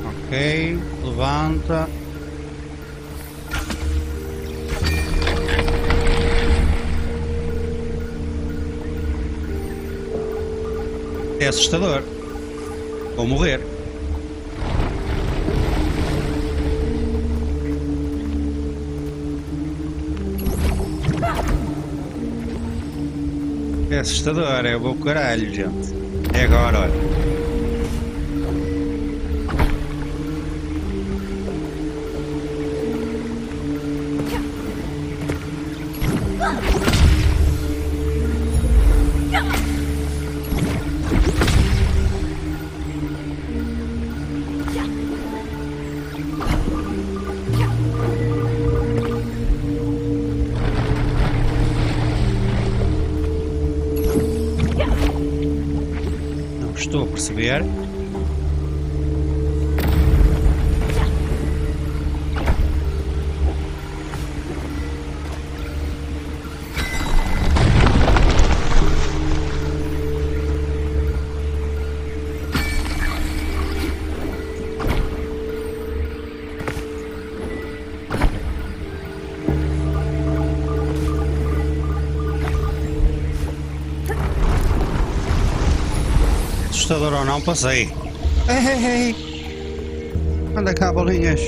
Ok, levanta. É assustador. Vou morrer. Assustador, é o meu caralho, gente. É agora, olha. Não, passei. Ei, ei, ei. Anda cá, bolinhas.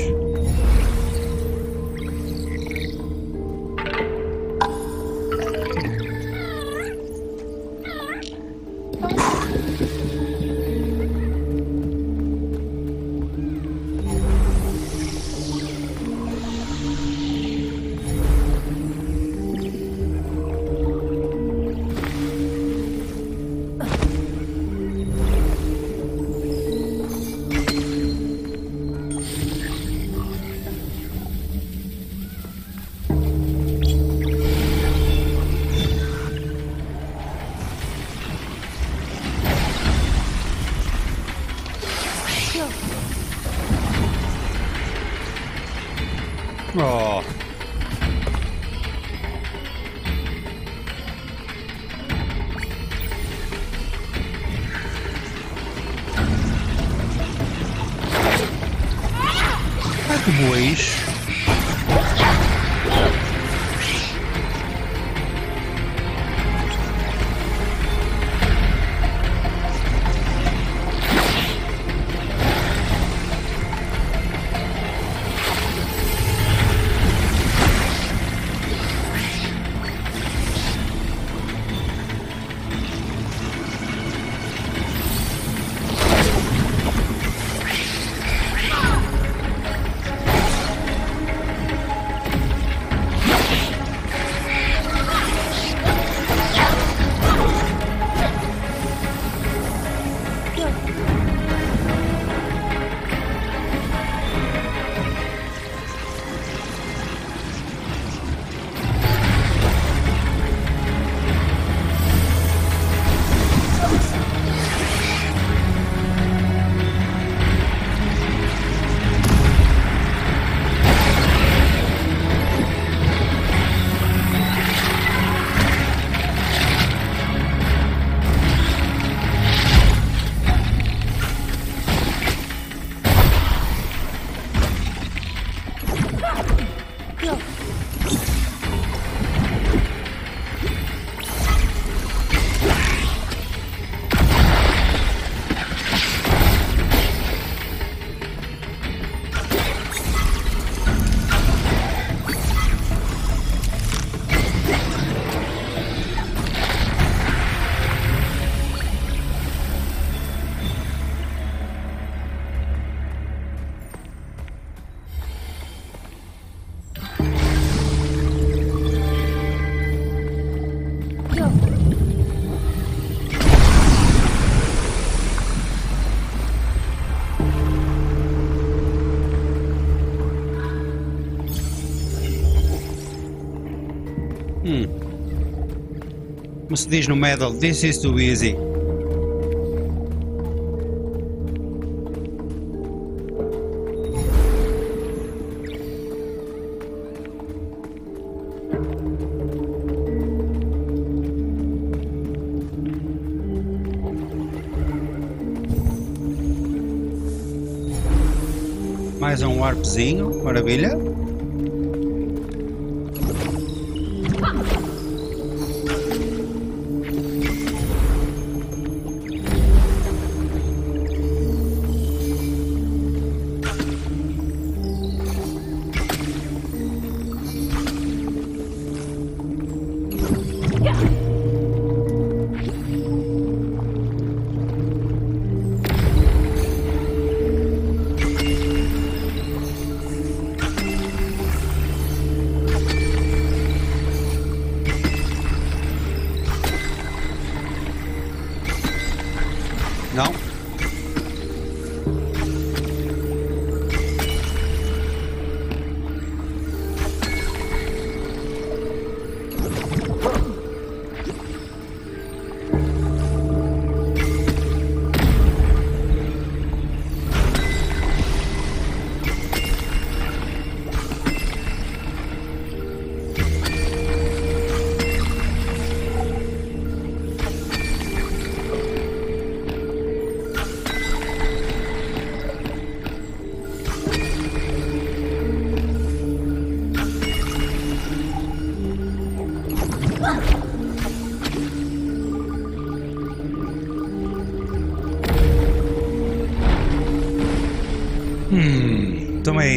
Como se diz no medal, this is too easy. Mais um warpzinho, maravilha.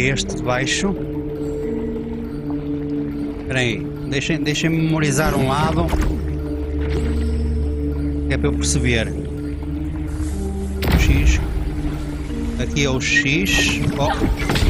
Este de baixo. Espera aí, deixem, deixem memorizar um lado. É para eu perceber. O X. Aqui é o X. Oh.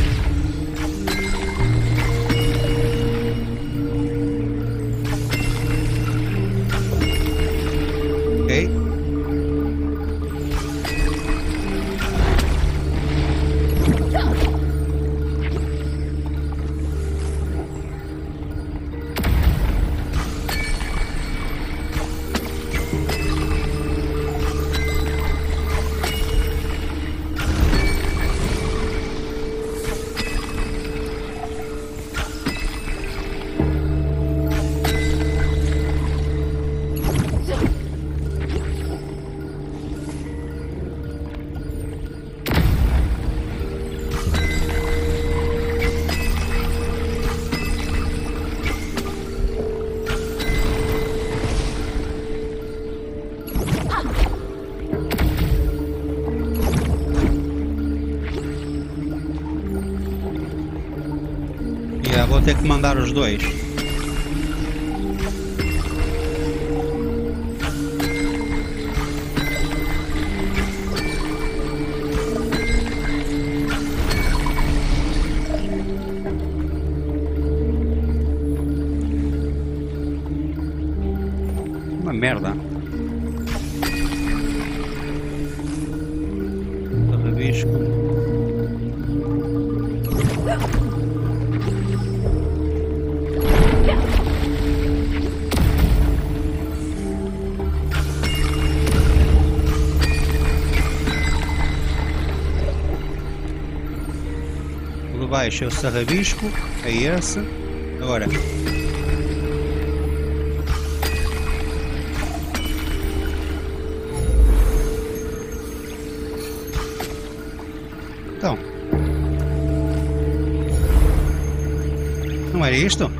Ter que mandar os dois. O de baixo é o sarrabisco, é esse. Agora. Então. Não era isto?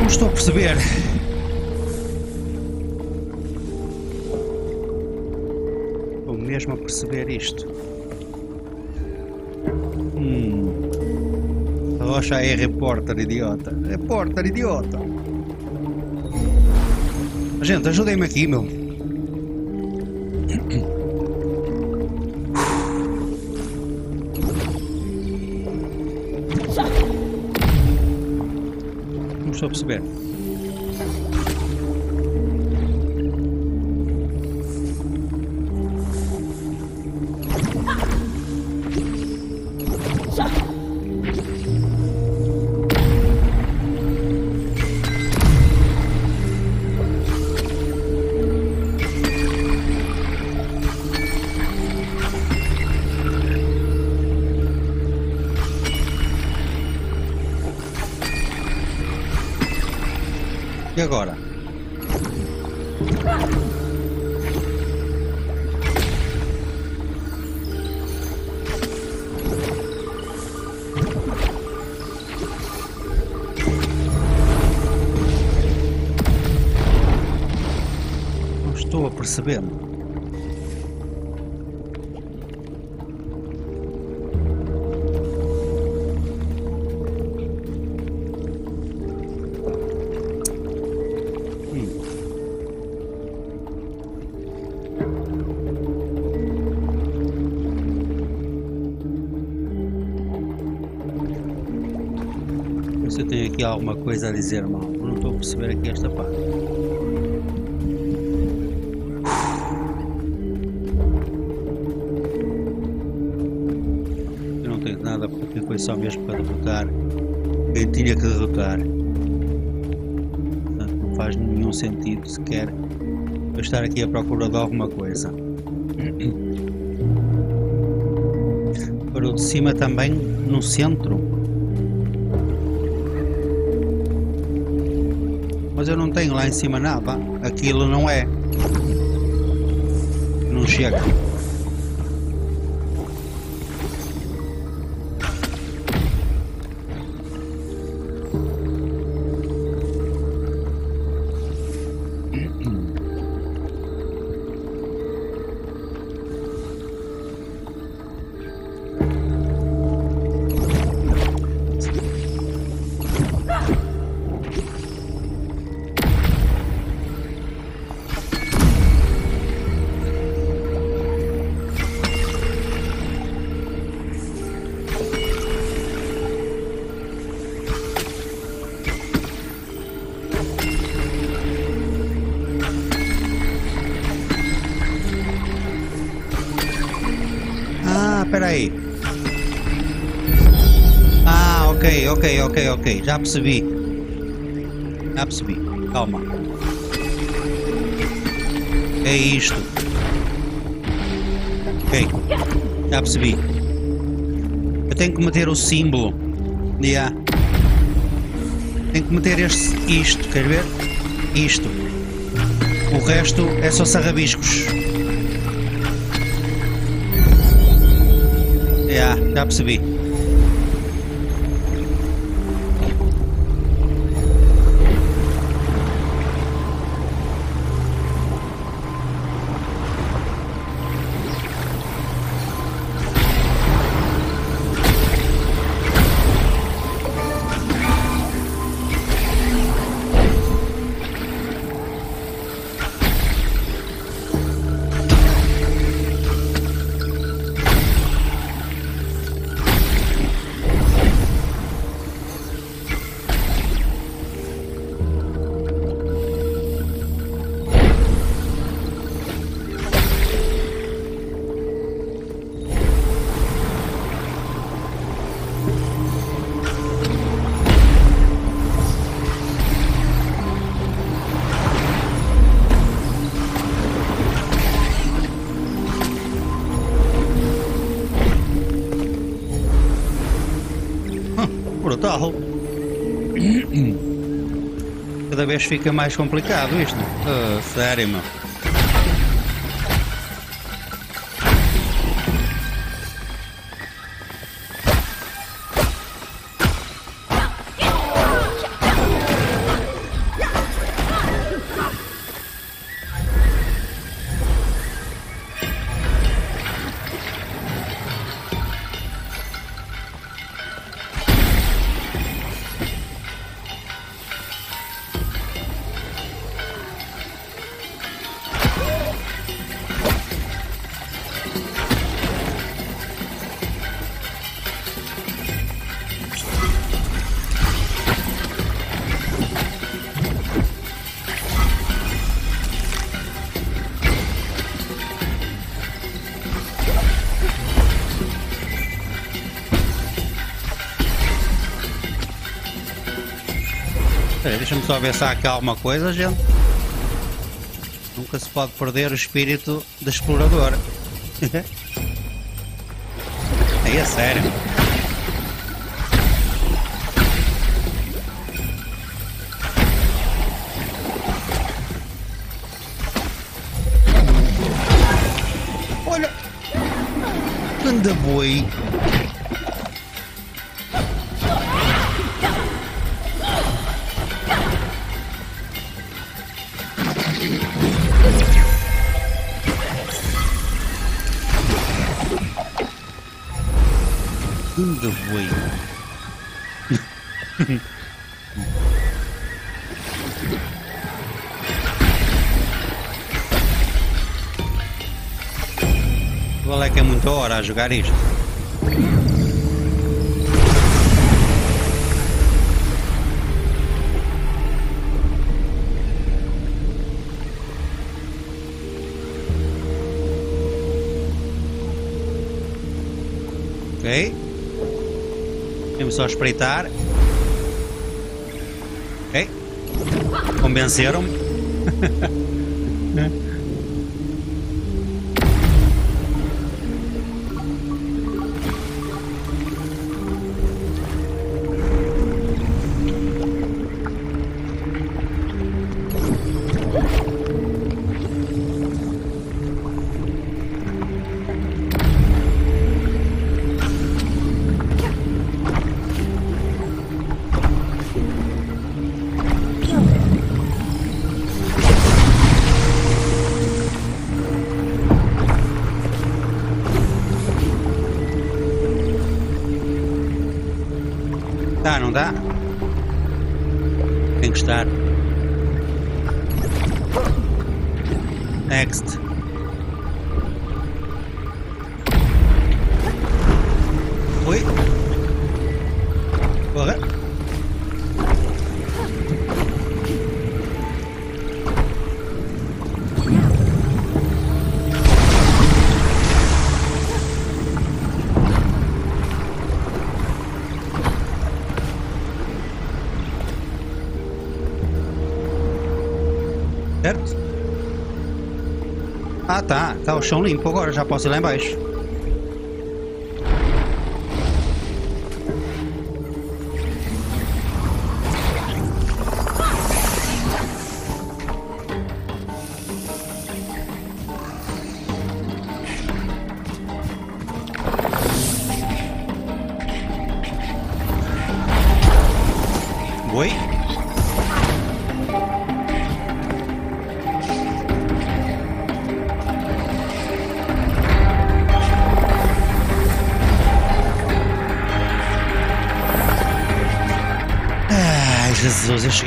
Não estou a perceber. Perceber isto. Hum. Rocha é repórter, idiota. Repórter, idiota. Gente, ajudem-me aqui, meu. Estou a perceber. Se eu tenho aqui alguma coisa a dizer mal. Não estou a perceber aqui esta parte. Não faz nenhum sentido sequer eu estar aqui à procura de alguma coisa. Para o de cima também no centro. Mas eu não tenho lá em cima nada. Aquilo não é. Não chega. Ok, ok, ok. Já percebi. Já percebi. Calma. É isto. Ok. Já percebi. Eu tenho que meter o símbolo. Yeah. Tenho que meter este, isto, quer ver? Isto. O resto é só sarrabiscos. Já, já percebi. Fica mais complicado isto. Ah, sério, meu. se há aqui alguma coisa, gente. Nunca se pode perder o espírito de explorador. Aí é sério. Olha! Anda boi! Qual é que é muita hora a jogar isto? Ok. Vamos só espreitar. Convenceram-me. tá, o chão limpo agora, já posso ir lá embaixo.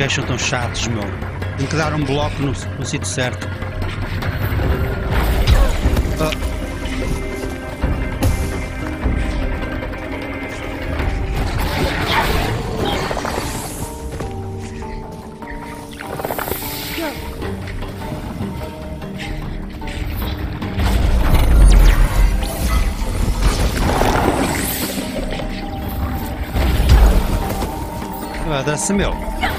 Gajos são tão chatos, meu. Tenho que dar um bloco no, no sítio certo. Ah. Foda-se, meu.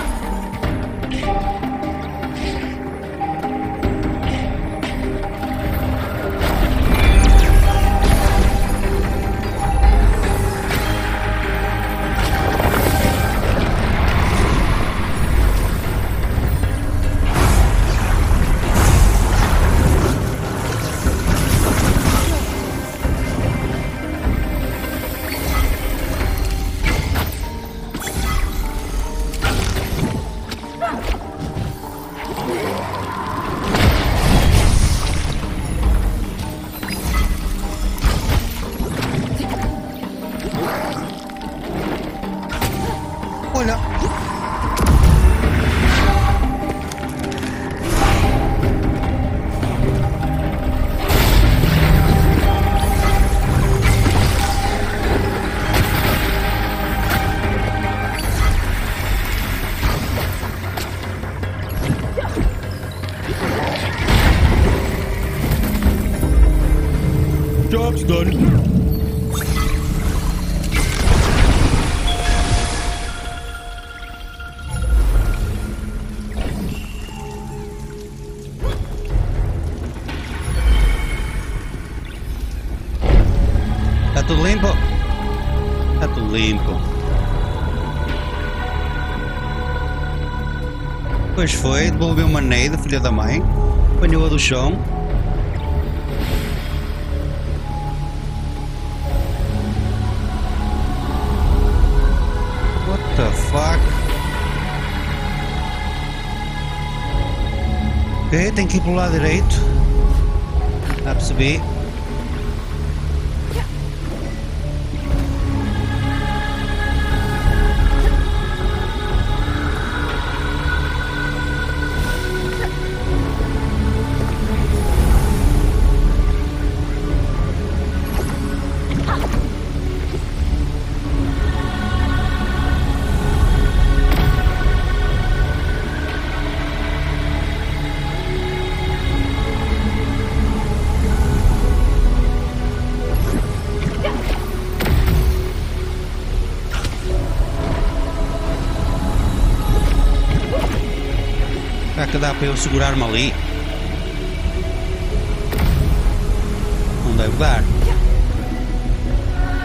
Job's done. Tá tudo limpo? Tá tudo limpo. Pois foi, devolveu uma neida, filha da mãe. Apanhou-a do chão. Ok, tem que ir pelo lado direito. Percebi. Será dá para eu segurar-me ali? Não deve dar.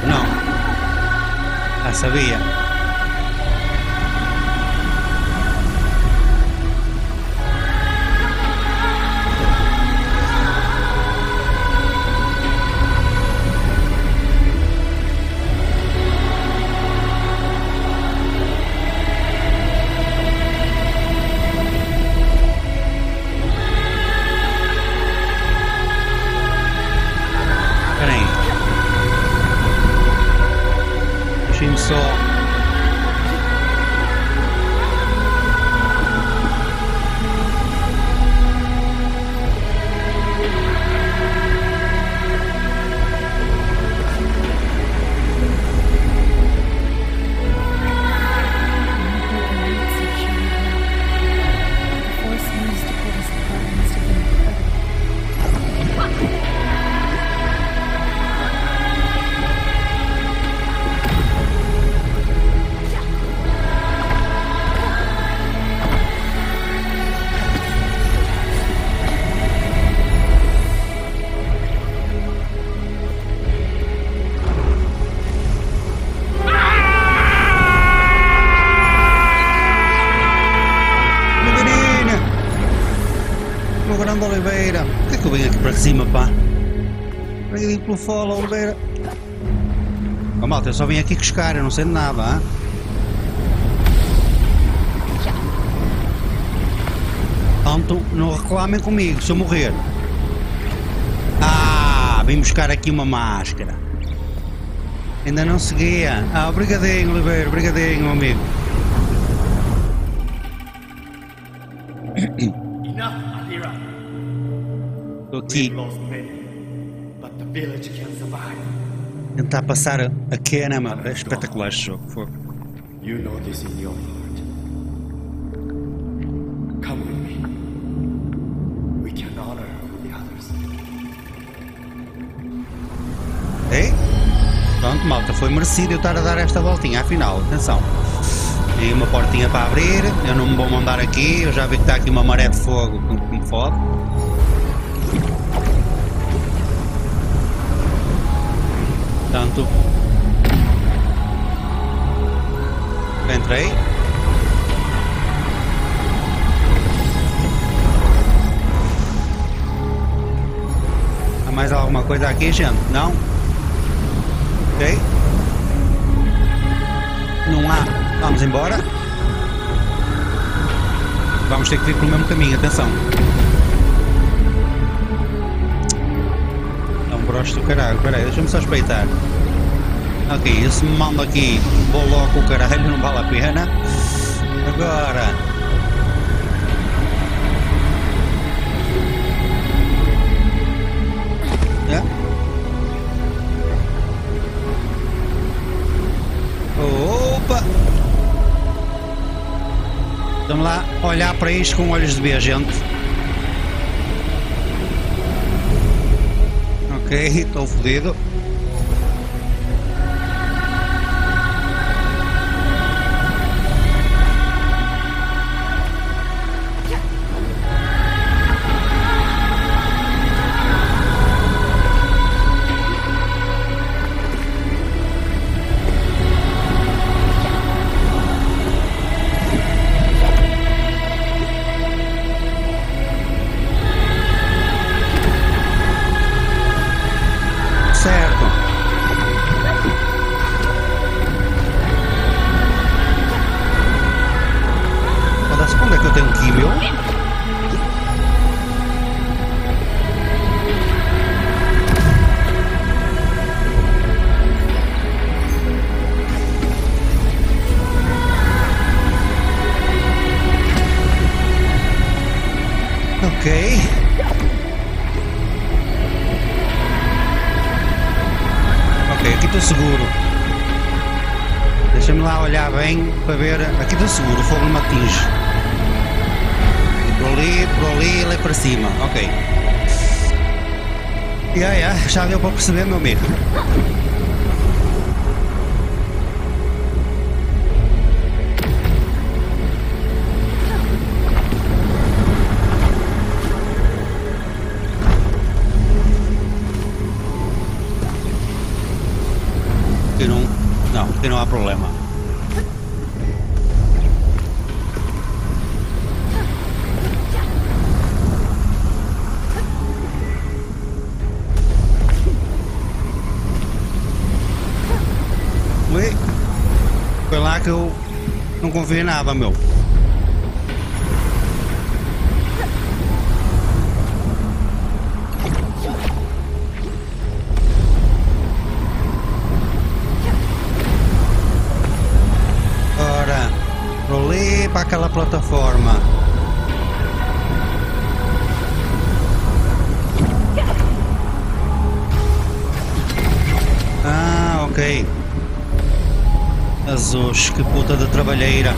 Não. Já sabia. Eu só vim aqui pescar, eu não sei de nada, hã? Portanto, não reclamem comigo se eu morrer. Ah, vim buscar aqui uma máscara. Ainda não seguia. Ah, obrigadinho, Oliveira, obrigadinho, meu amigo. Estou aqui tentar passar a, a Kenama. É espetacular este jogo. Fogo. You know this in your heart. Come with me. We can honor the others. Ei? Pronto, malta, foi merecido eu estar a dar esta voltinha. Afinal, atenção. Tem uma portinha para abrir. Eu não me vou mandar aqui. Eu já vi que está aqui uma maré de fogo que me fode. Portanto. Entrei. Há mais alguma coisa aqui, gente? Não? Ok? Não há. Vamos embora. Vamos ter que vir pelo mesmo caminho, atenção. É um broche do caralho. Peraí, deixa-me só espreitar. Ok, esse me manda aqui. Vou logo o caralho, não vale a pena. Agora. É? Opa! Vamos lá olhar para isto com olhos de ver, gente. Ok, estou fodido. Para perceber, meu amigo. Nada, meu. Ora, ali para aquela plataforma. Ah, ok. Azus, que puta de trabalheira.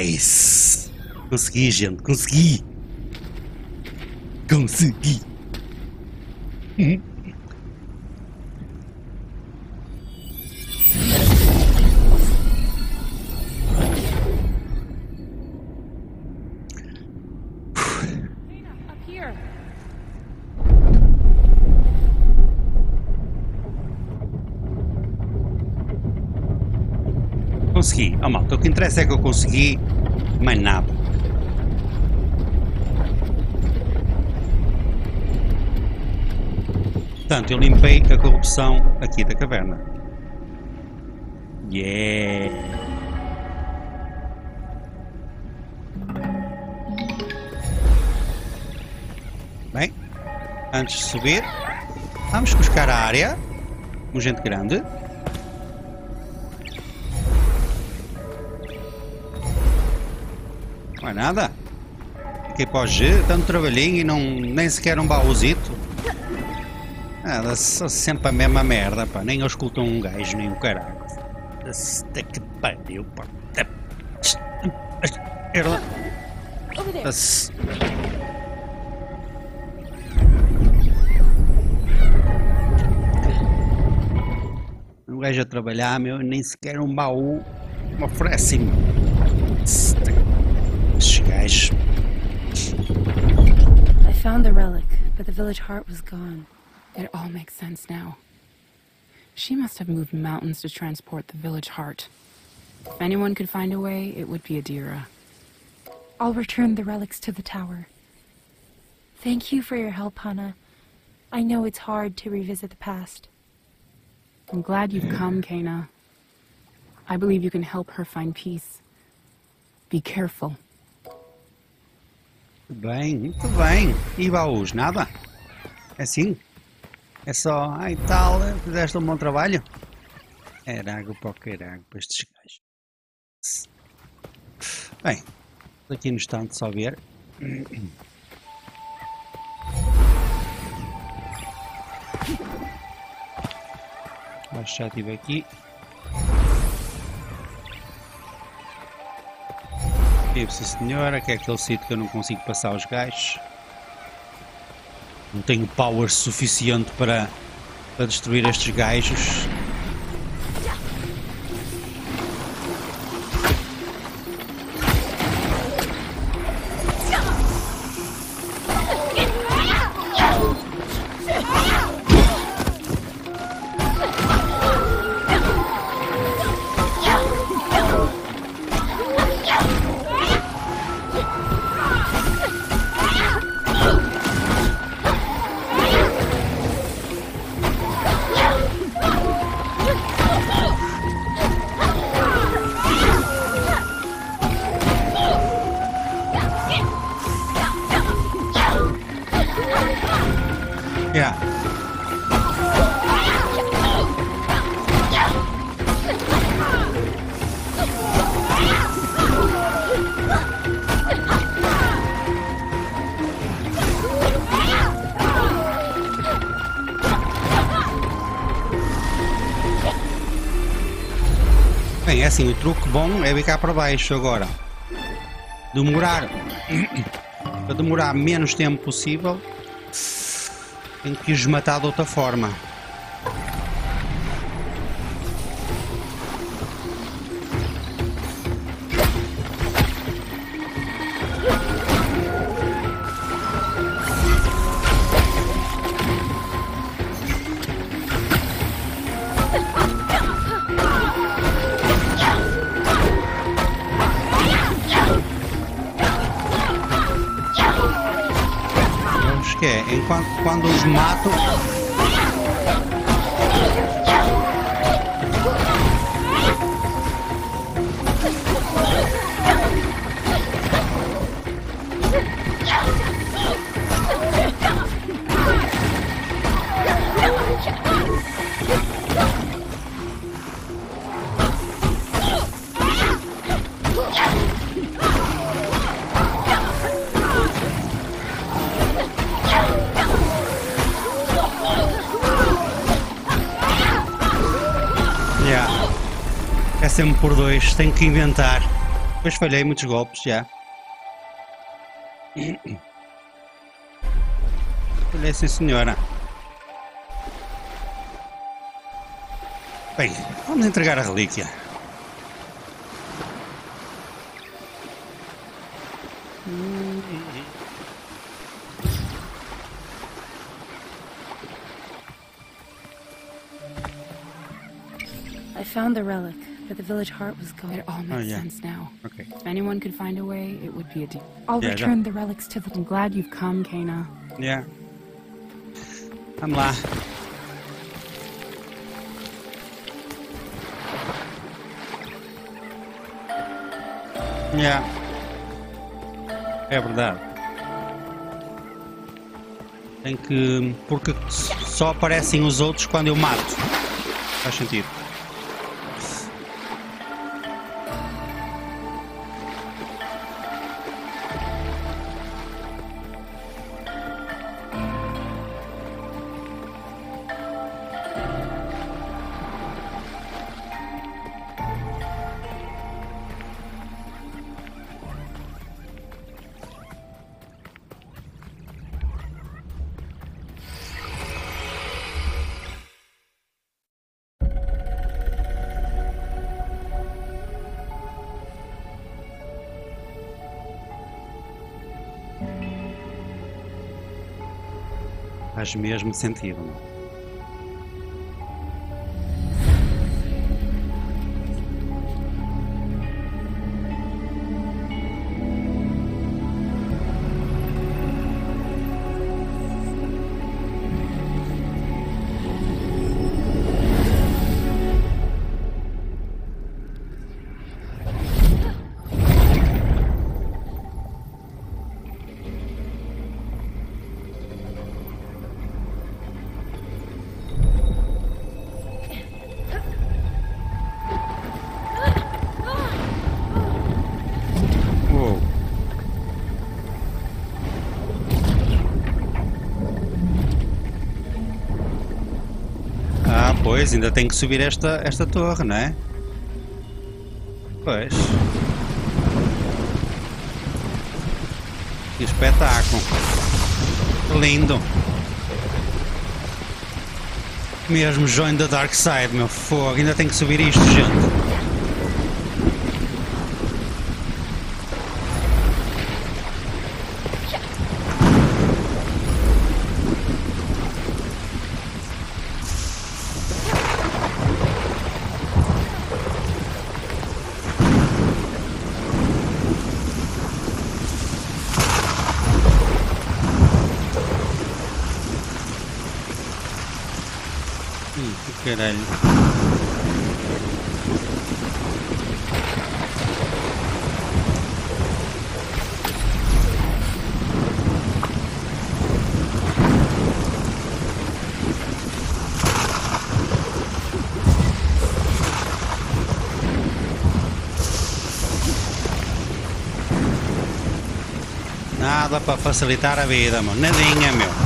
Nice! Consegui, gente, consegui! Consegui! Up Consegui. Oh, malta, o que interessa é que eu consegui mais nada. Portanto, eu limpei a corrupção aqui da caverna. Yeah! Bem, antes de subir, vamos buscar a área. Um gente grande. É nada. O G, tanto trabalhinho e não, nem sequer um baúzito. Nada, só sempre a mesma merda, pá. Nem escutam um gajo, nem o caralho. Até que pariu, pá. As- Um gajo a trabalhar, meu, nem sequer um baú me oferecem. Estes gajos. I found the relic, but the village heart was gone. It all makes sense now. She must have moved mountains to transport the village heart. If anyone could find a way, it would be Adira. I'll return the relics to the tower. Thank you for your help, Hana. I know it's hard to revisit the past. I'm glad you've come, Kana. I believe you can help her find peace. Be careful. Bem, muito bem. E baús, nada? É assim? É só, ai tal, fizeste um bom trabalho? Era água para o caralho para estes gajos. Bem, aqui no instante só ver. Acho que já estive aqui. Estive, sim senhora, que é aquele sítio que eu não consigo passar os gajos. Não tenho power suficiente para, para destruir estes gajos. Yeah. Bem, é assim, o truque bom é vir cá para baixo agora. Demorar. para demorar menos tempo possível, tenho que os matar de outra forma. Quando os mato. Por dois, tenho que inventar. Depois falhei muitos golpes já. Falhei sim senhora. Bem, vamos entregar a relíquia. I found the relic, but the village heart was gone. It all oh, makes yeah. sense now. Ok. If anyone could find a way, it would be a deep. I'll Yeah, return the relics to the I'm glad you've come, Kana. Yeah. I'm lá. Yeah. É verdade. Tem que. Porque só aparecem os outros quando eu mato. Faz sentido. Mesmo sentido. Pois, ainda tem que subir esta, esta torre, não é? Pois. Que espetáculo. Lindo. Mesmo join the dark side, meu fogo. Ainda tem que subir isto, gente. Ih, que caralho. Nada para facilitar a vida, mano. Nadinha, meu.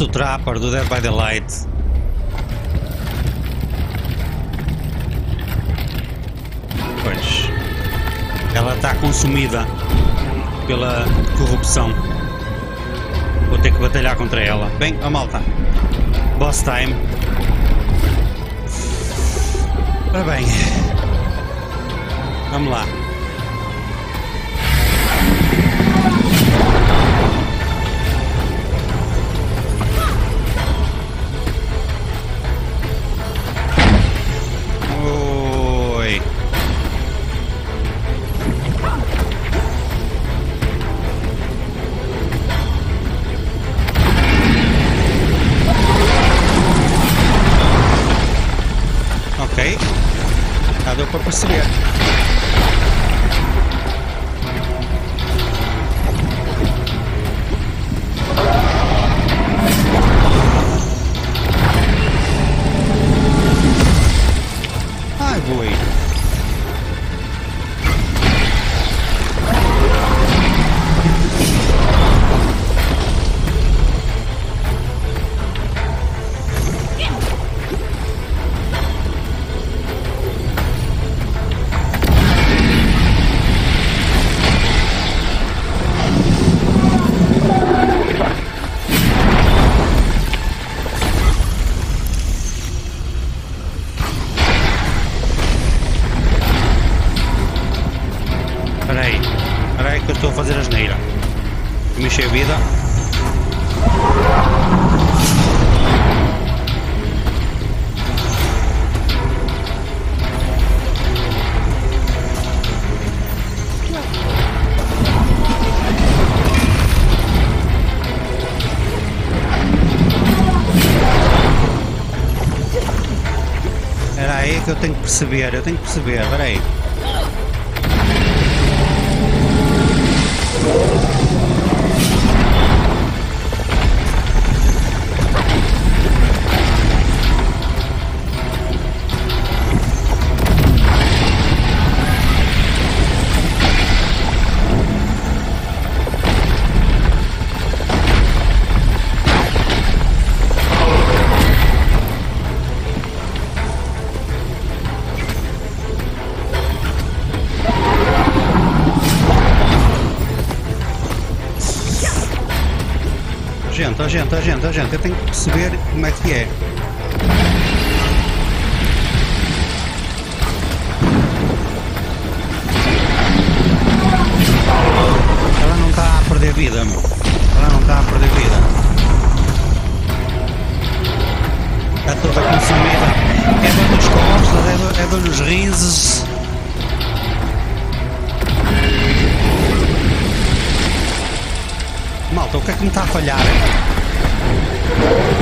O Trapper do Dead by the Light. Pois. Ela está consumida pela corrupção. Vou ter que batalhar contra ela. Bem, a malta. Boss time. Ora bem. Vamos lá. Perceber. Perceber, eu tenho que perceber, espera Gente, ó gente, ó gente, eu tenho que perceber como é que é. Ela não está a perder vida, meu. Ela não está a perder vida. Está toda consumida. É dor nas costas, é dor, é dor nos rinses. Mal, malta? O que é que me está a falhar? Foda-se.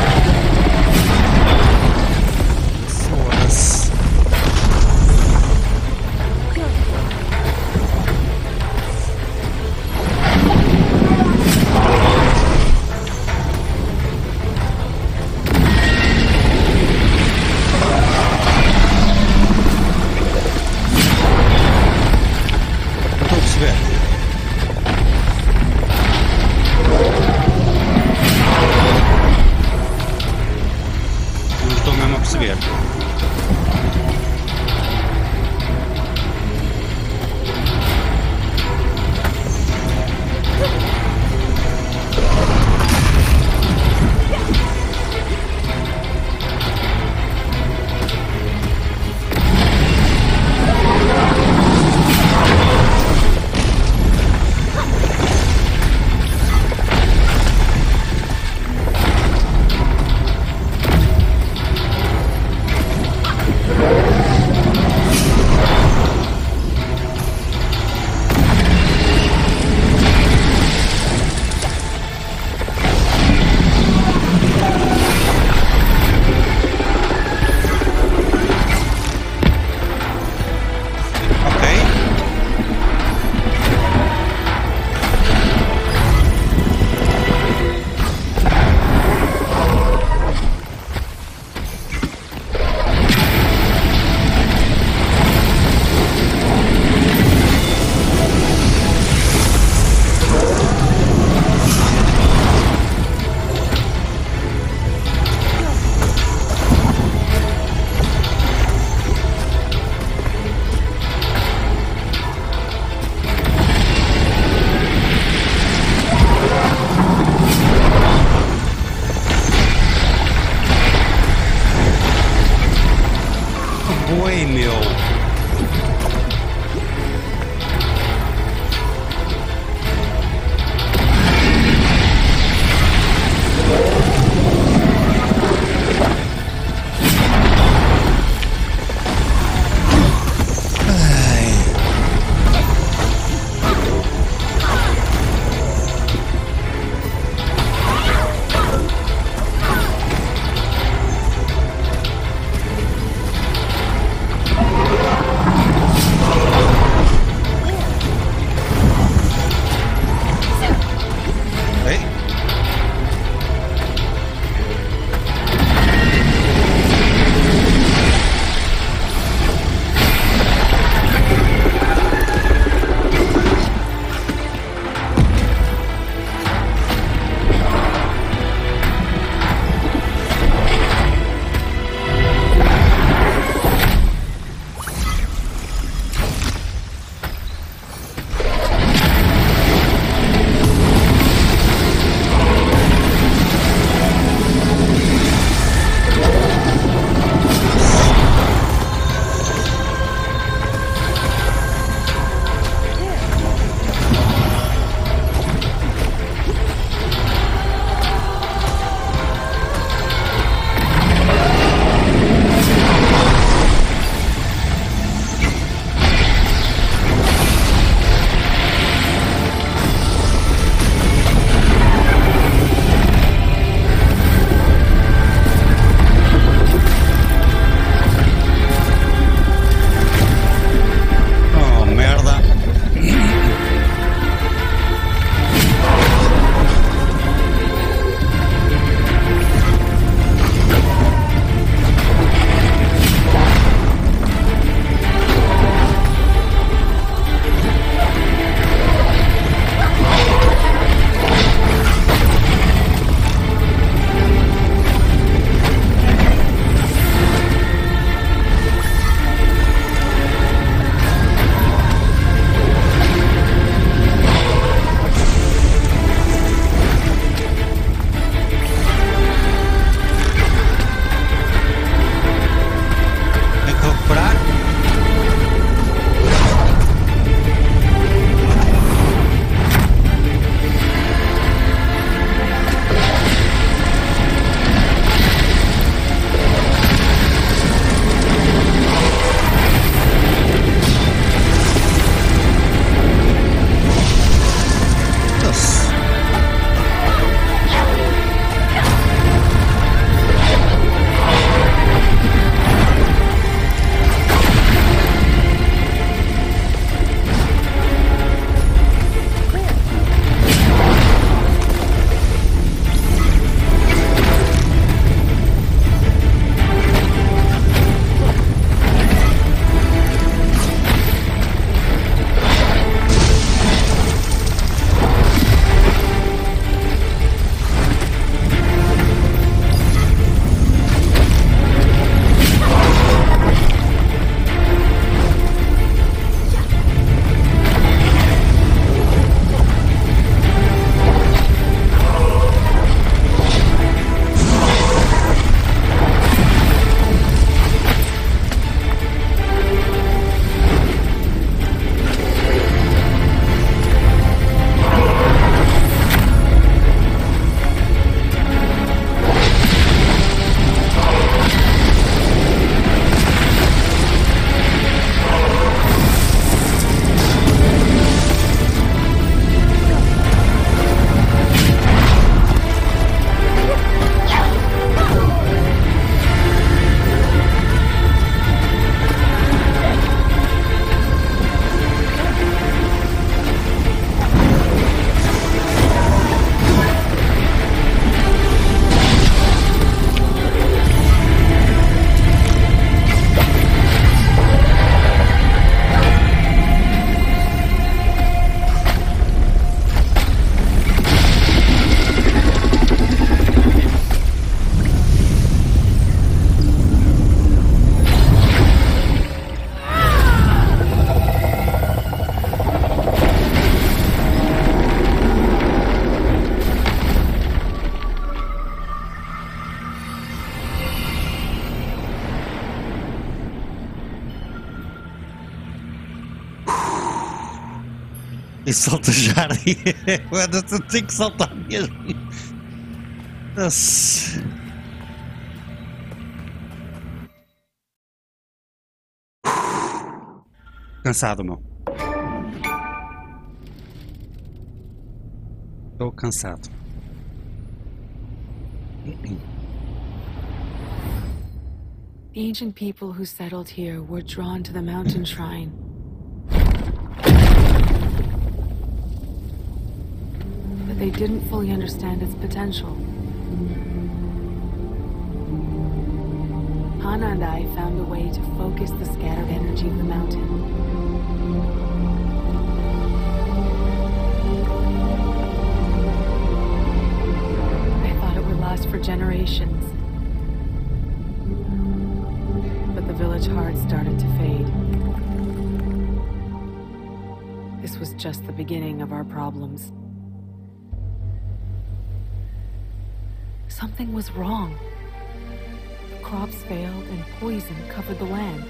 Ali. Eu tenho que saltar mesmo. Nossa. Cansado, meu. Estou cansado. The ancient people who settled here were drawn to the mountain shrine. They didn't fully understand its potential. Hana and I found a way to focus the scattered energy of the mountain. I thought it would last for generations. But the village heart started to fade. This was just the beginning of our problems. Something was wrong. Crops failed and poison covered the land.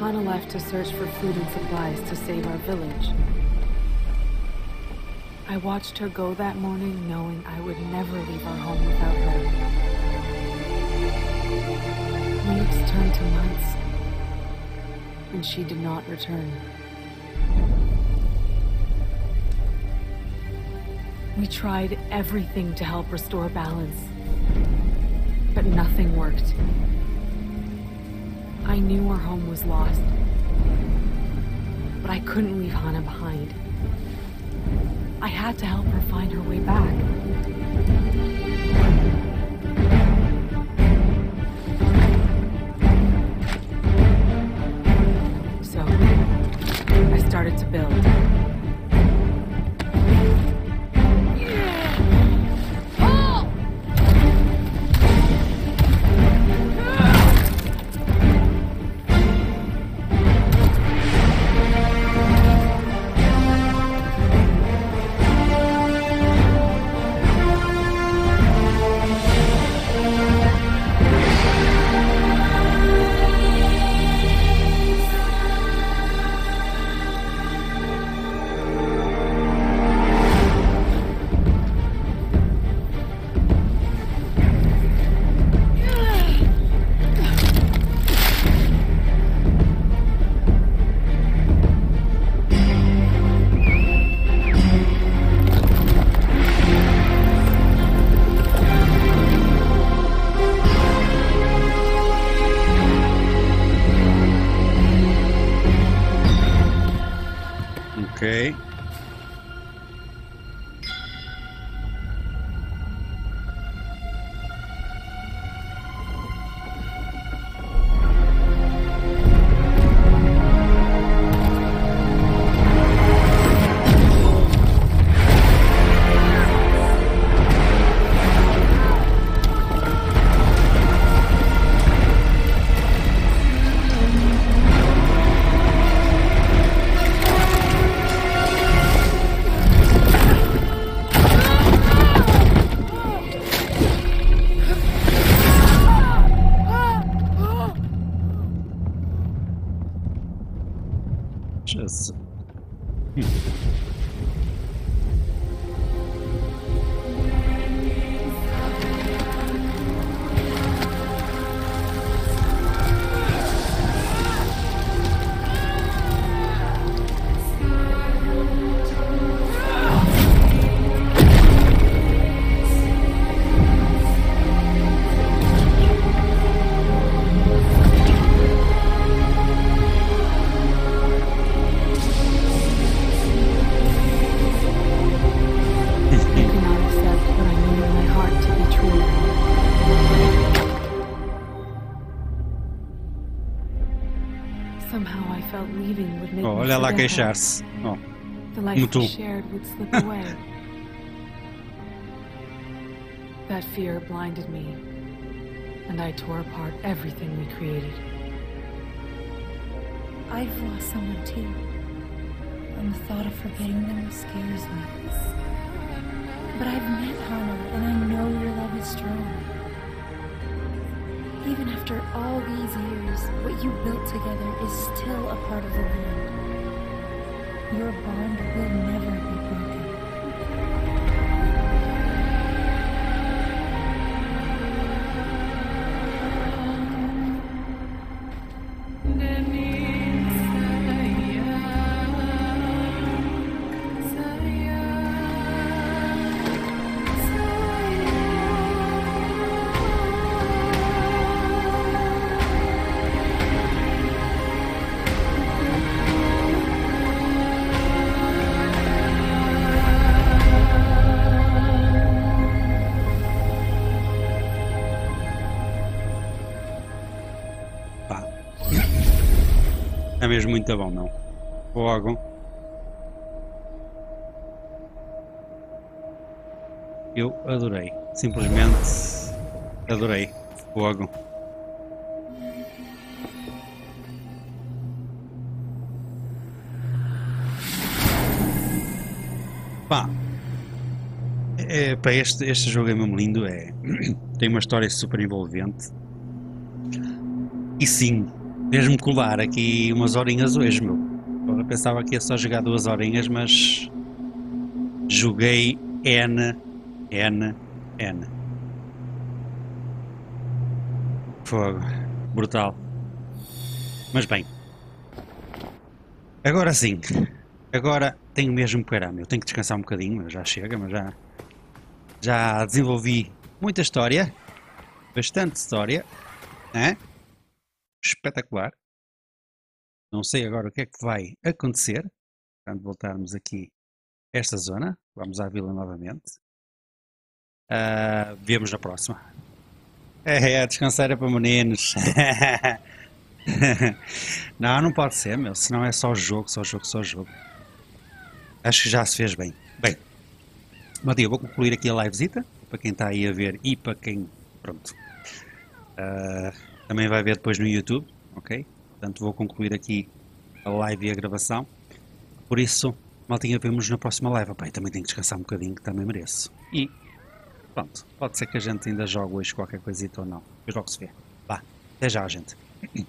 Hana left to search for food and supplies to save our village. I watched her go that morning knowing I would never leave our home without her. Weeks turned to months, and she did not return. We tried everything to help restore balance, but nothing worked. I knew our home was lost, but I couldn't leave Hana behind. I had to help her find her way back. Would make Oh, me olha lá forget her. queixar-se. Oh, The life Como we shared would slip away. that fear blinded me, and I tore apart everything we created. I've lost someone too. And the thought of forgetting them scares me. But I've met Hana, and I know your love is strong. Even after After all these years, what you built together is still a part of the land. Your bond will never mesmo muito bom, não? Fogo. Eu adorei. Simplesmente adorei. Fogo. Pá. É, pá, este, este jogo é mesmo lindo. É, tem uma história super envolvente. E sim, mesmo colar aqui umas horinhas hoje, meu. Eu pensava que ia só jogar duas horinhas, mas joguei N, N, N. Fogo, brutal. Mas bem, agora sim, agora tenho mesmo que parar, meu. Tenho que descansar um bocadinho, mas já chega, mas já, já desenvolvi muita história, bastante história, né? Espetacular. Não sei agora o que é que vai acontecer quando voltarmos aqui a esta zona. Vamos à vila novamente. Uh, vemos na próxima. É, é, descansar é para meninos. não, não pode ser, meu. Senão é só jogo, só jogo, só jogo. Acho que já se fez bem. Bem, Matia, vou concluir aqui a livezita. Para quem está aí a ver e para quem. Pronto. Uh, também vai ver depois no YouTube, ok? Portanto, vou concluir aqui a live e a gravação. Por isso, maltinha, vemos na próxima live. Opa, também tenho que descansar um bocadinho, que também mereço. E, pronto, pode ser que a gente ainda jogue hoje qualquer coisita ou não. Depois logo se vê. Vá, até já, gente.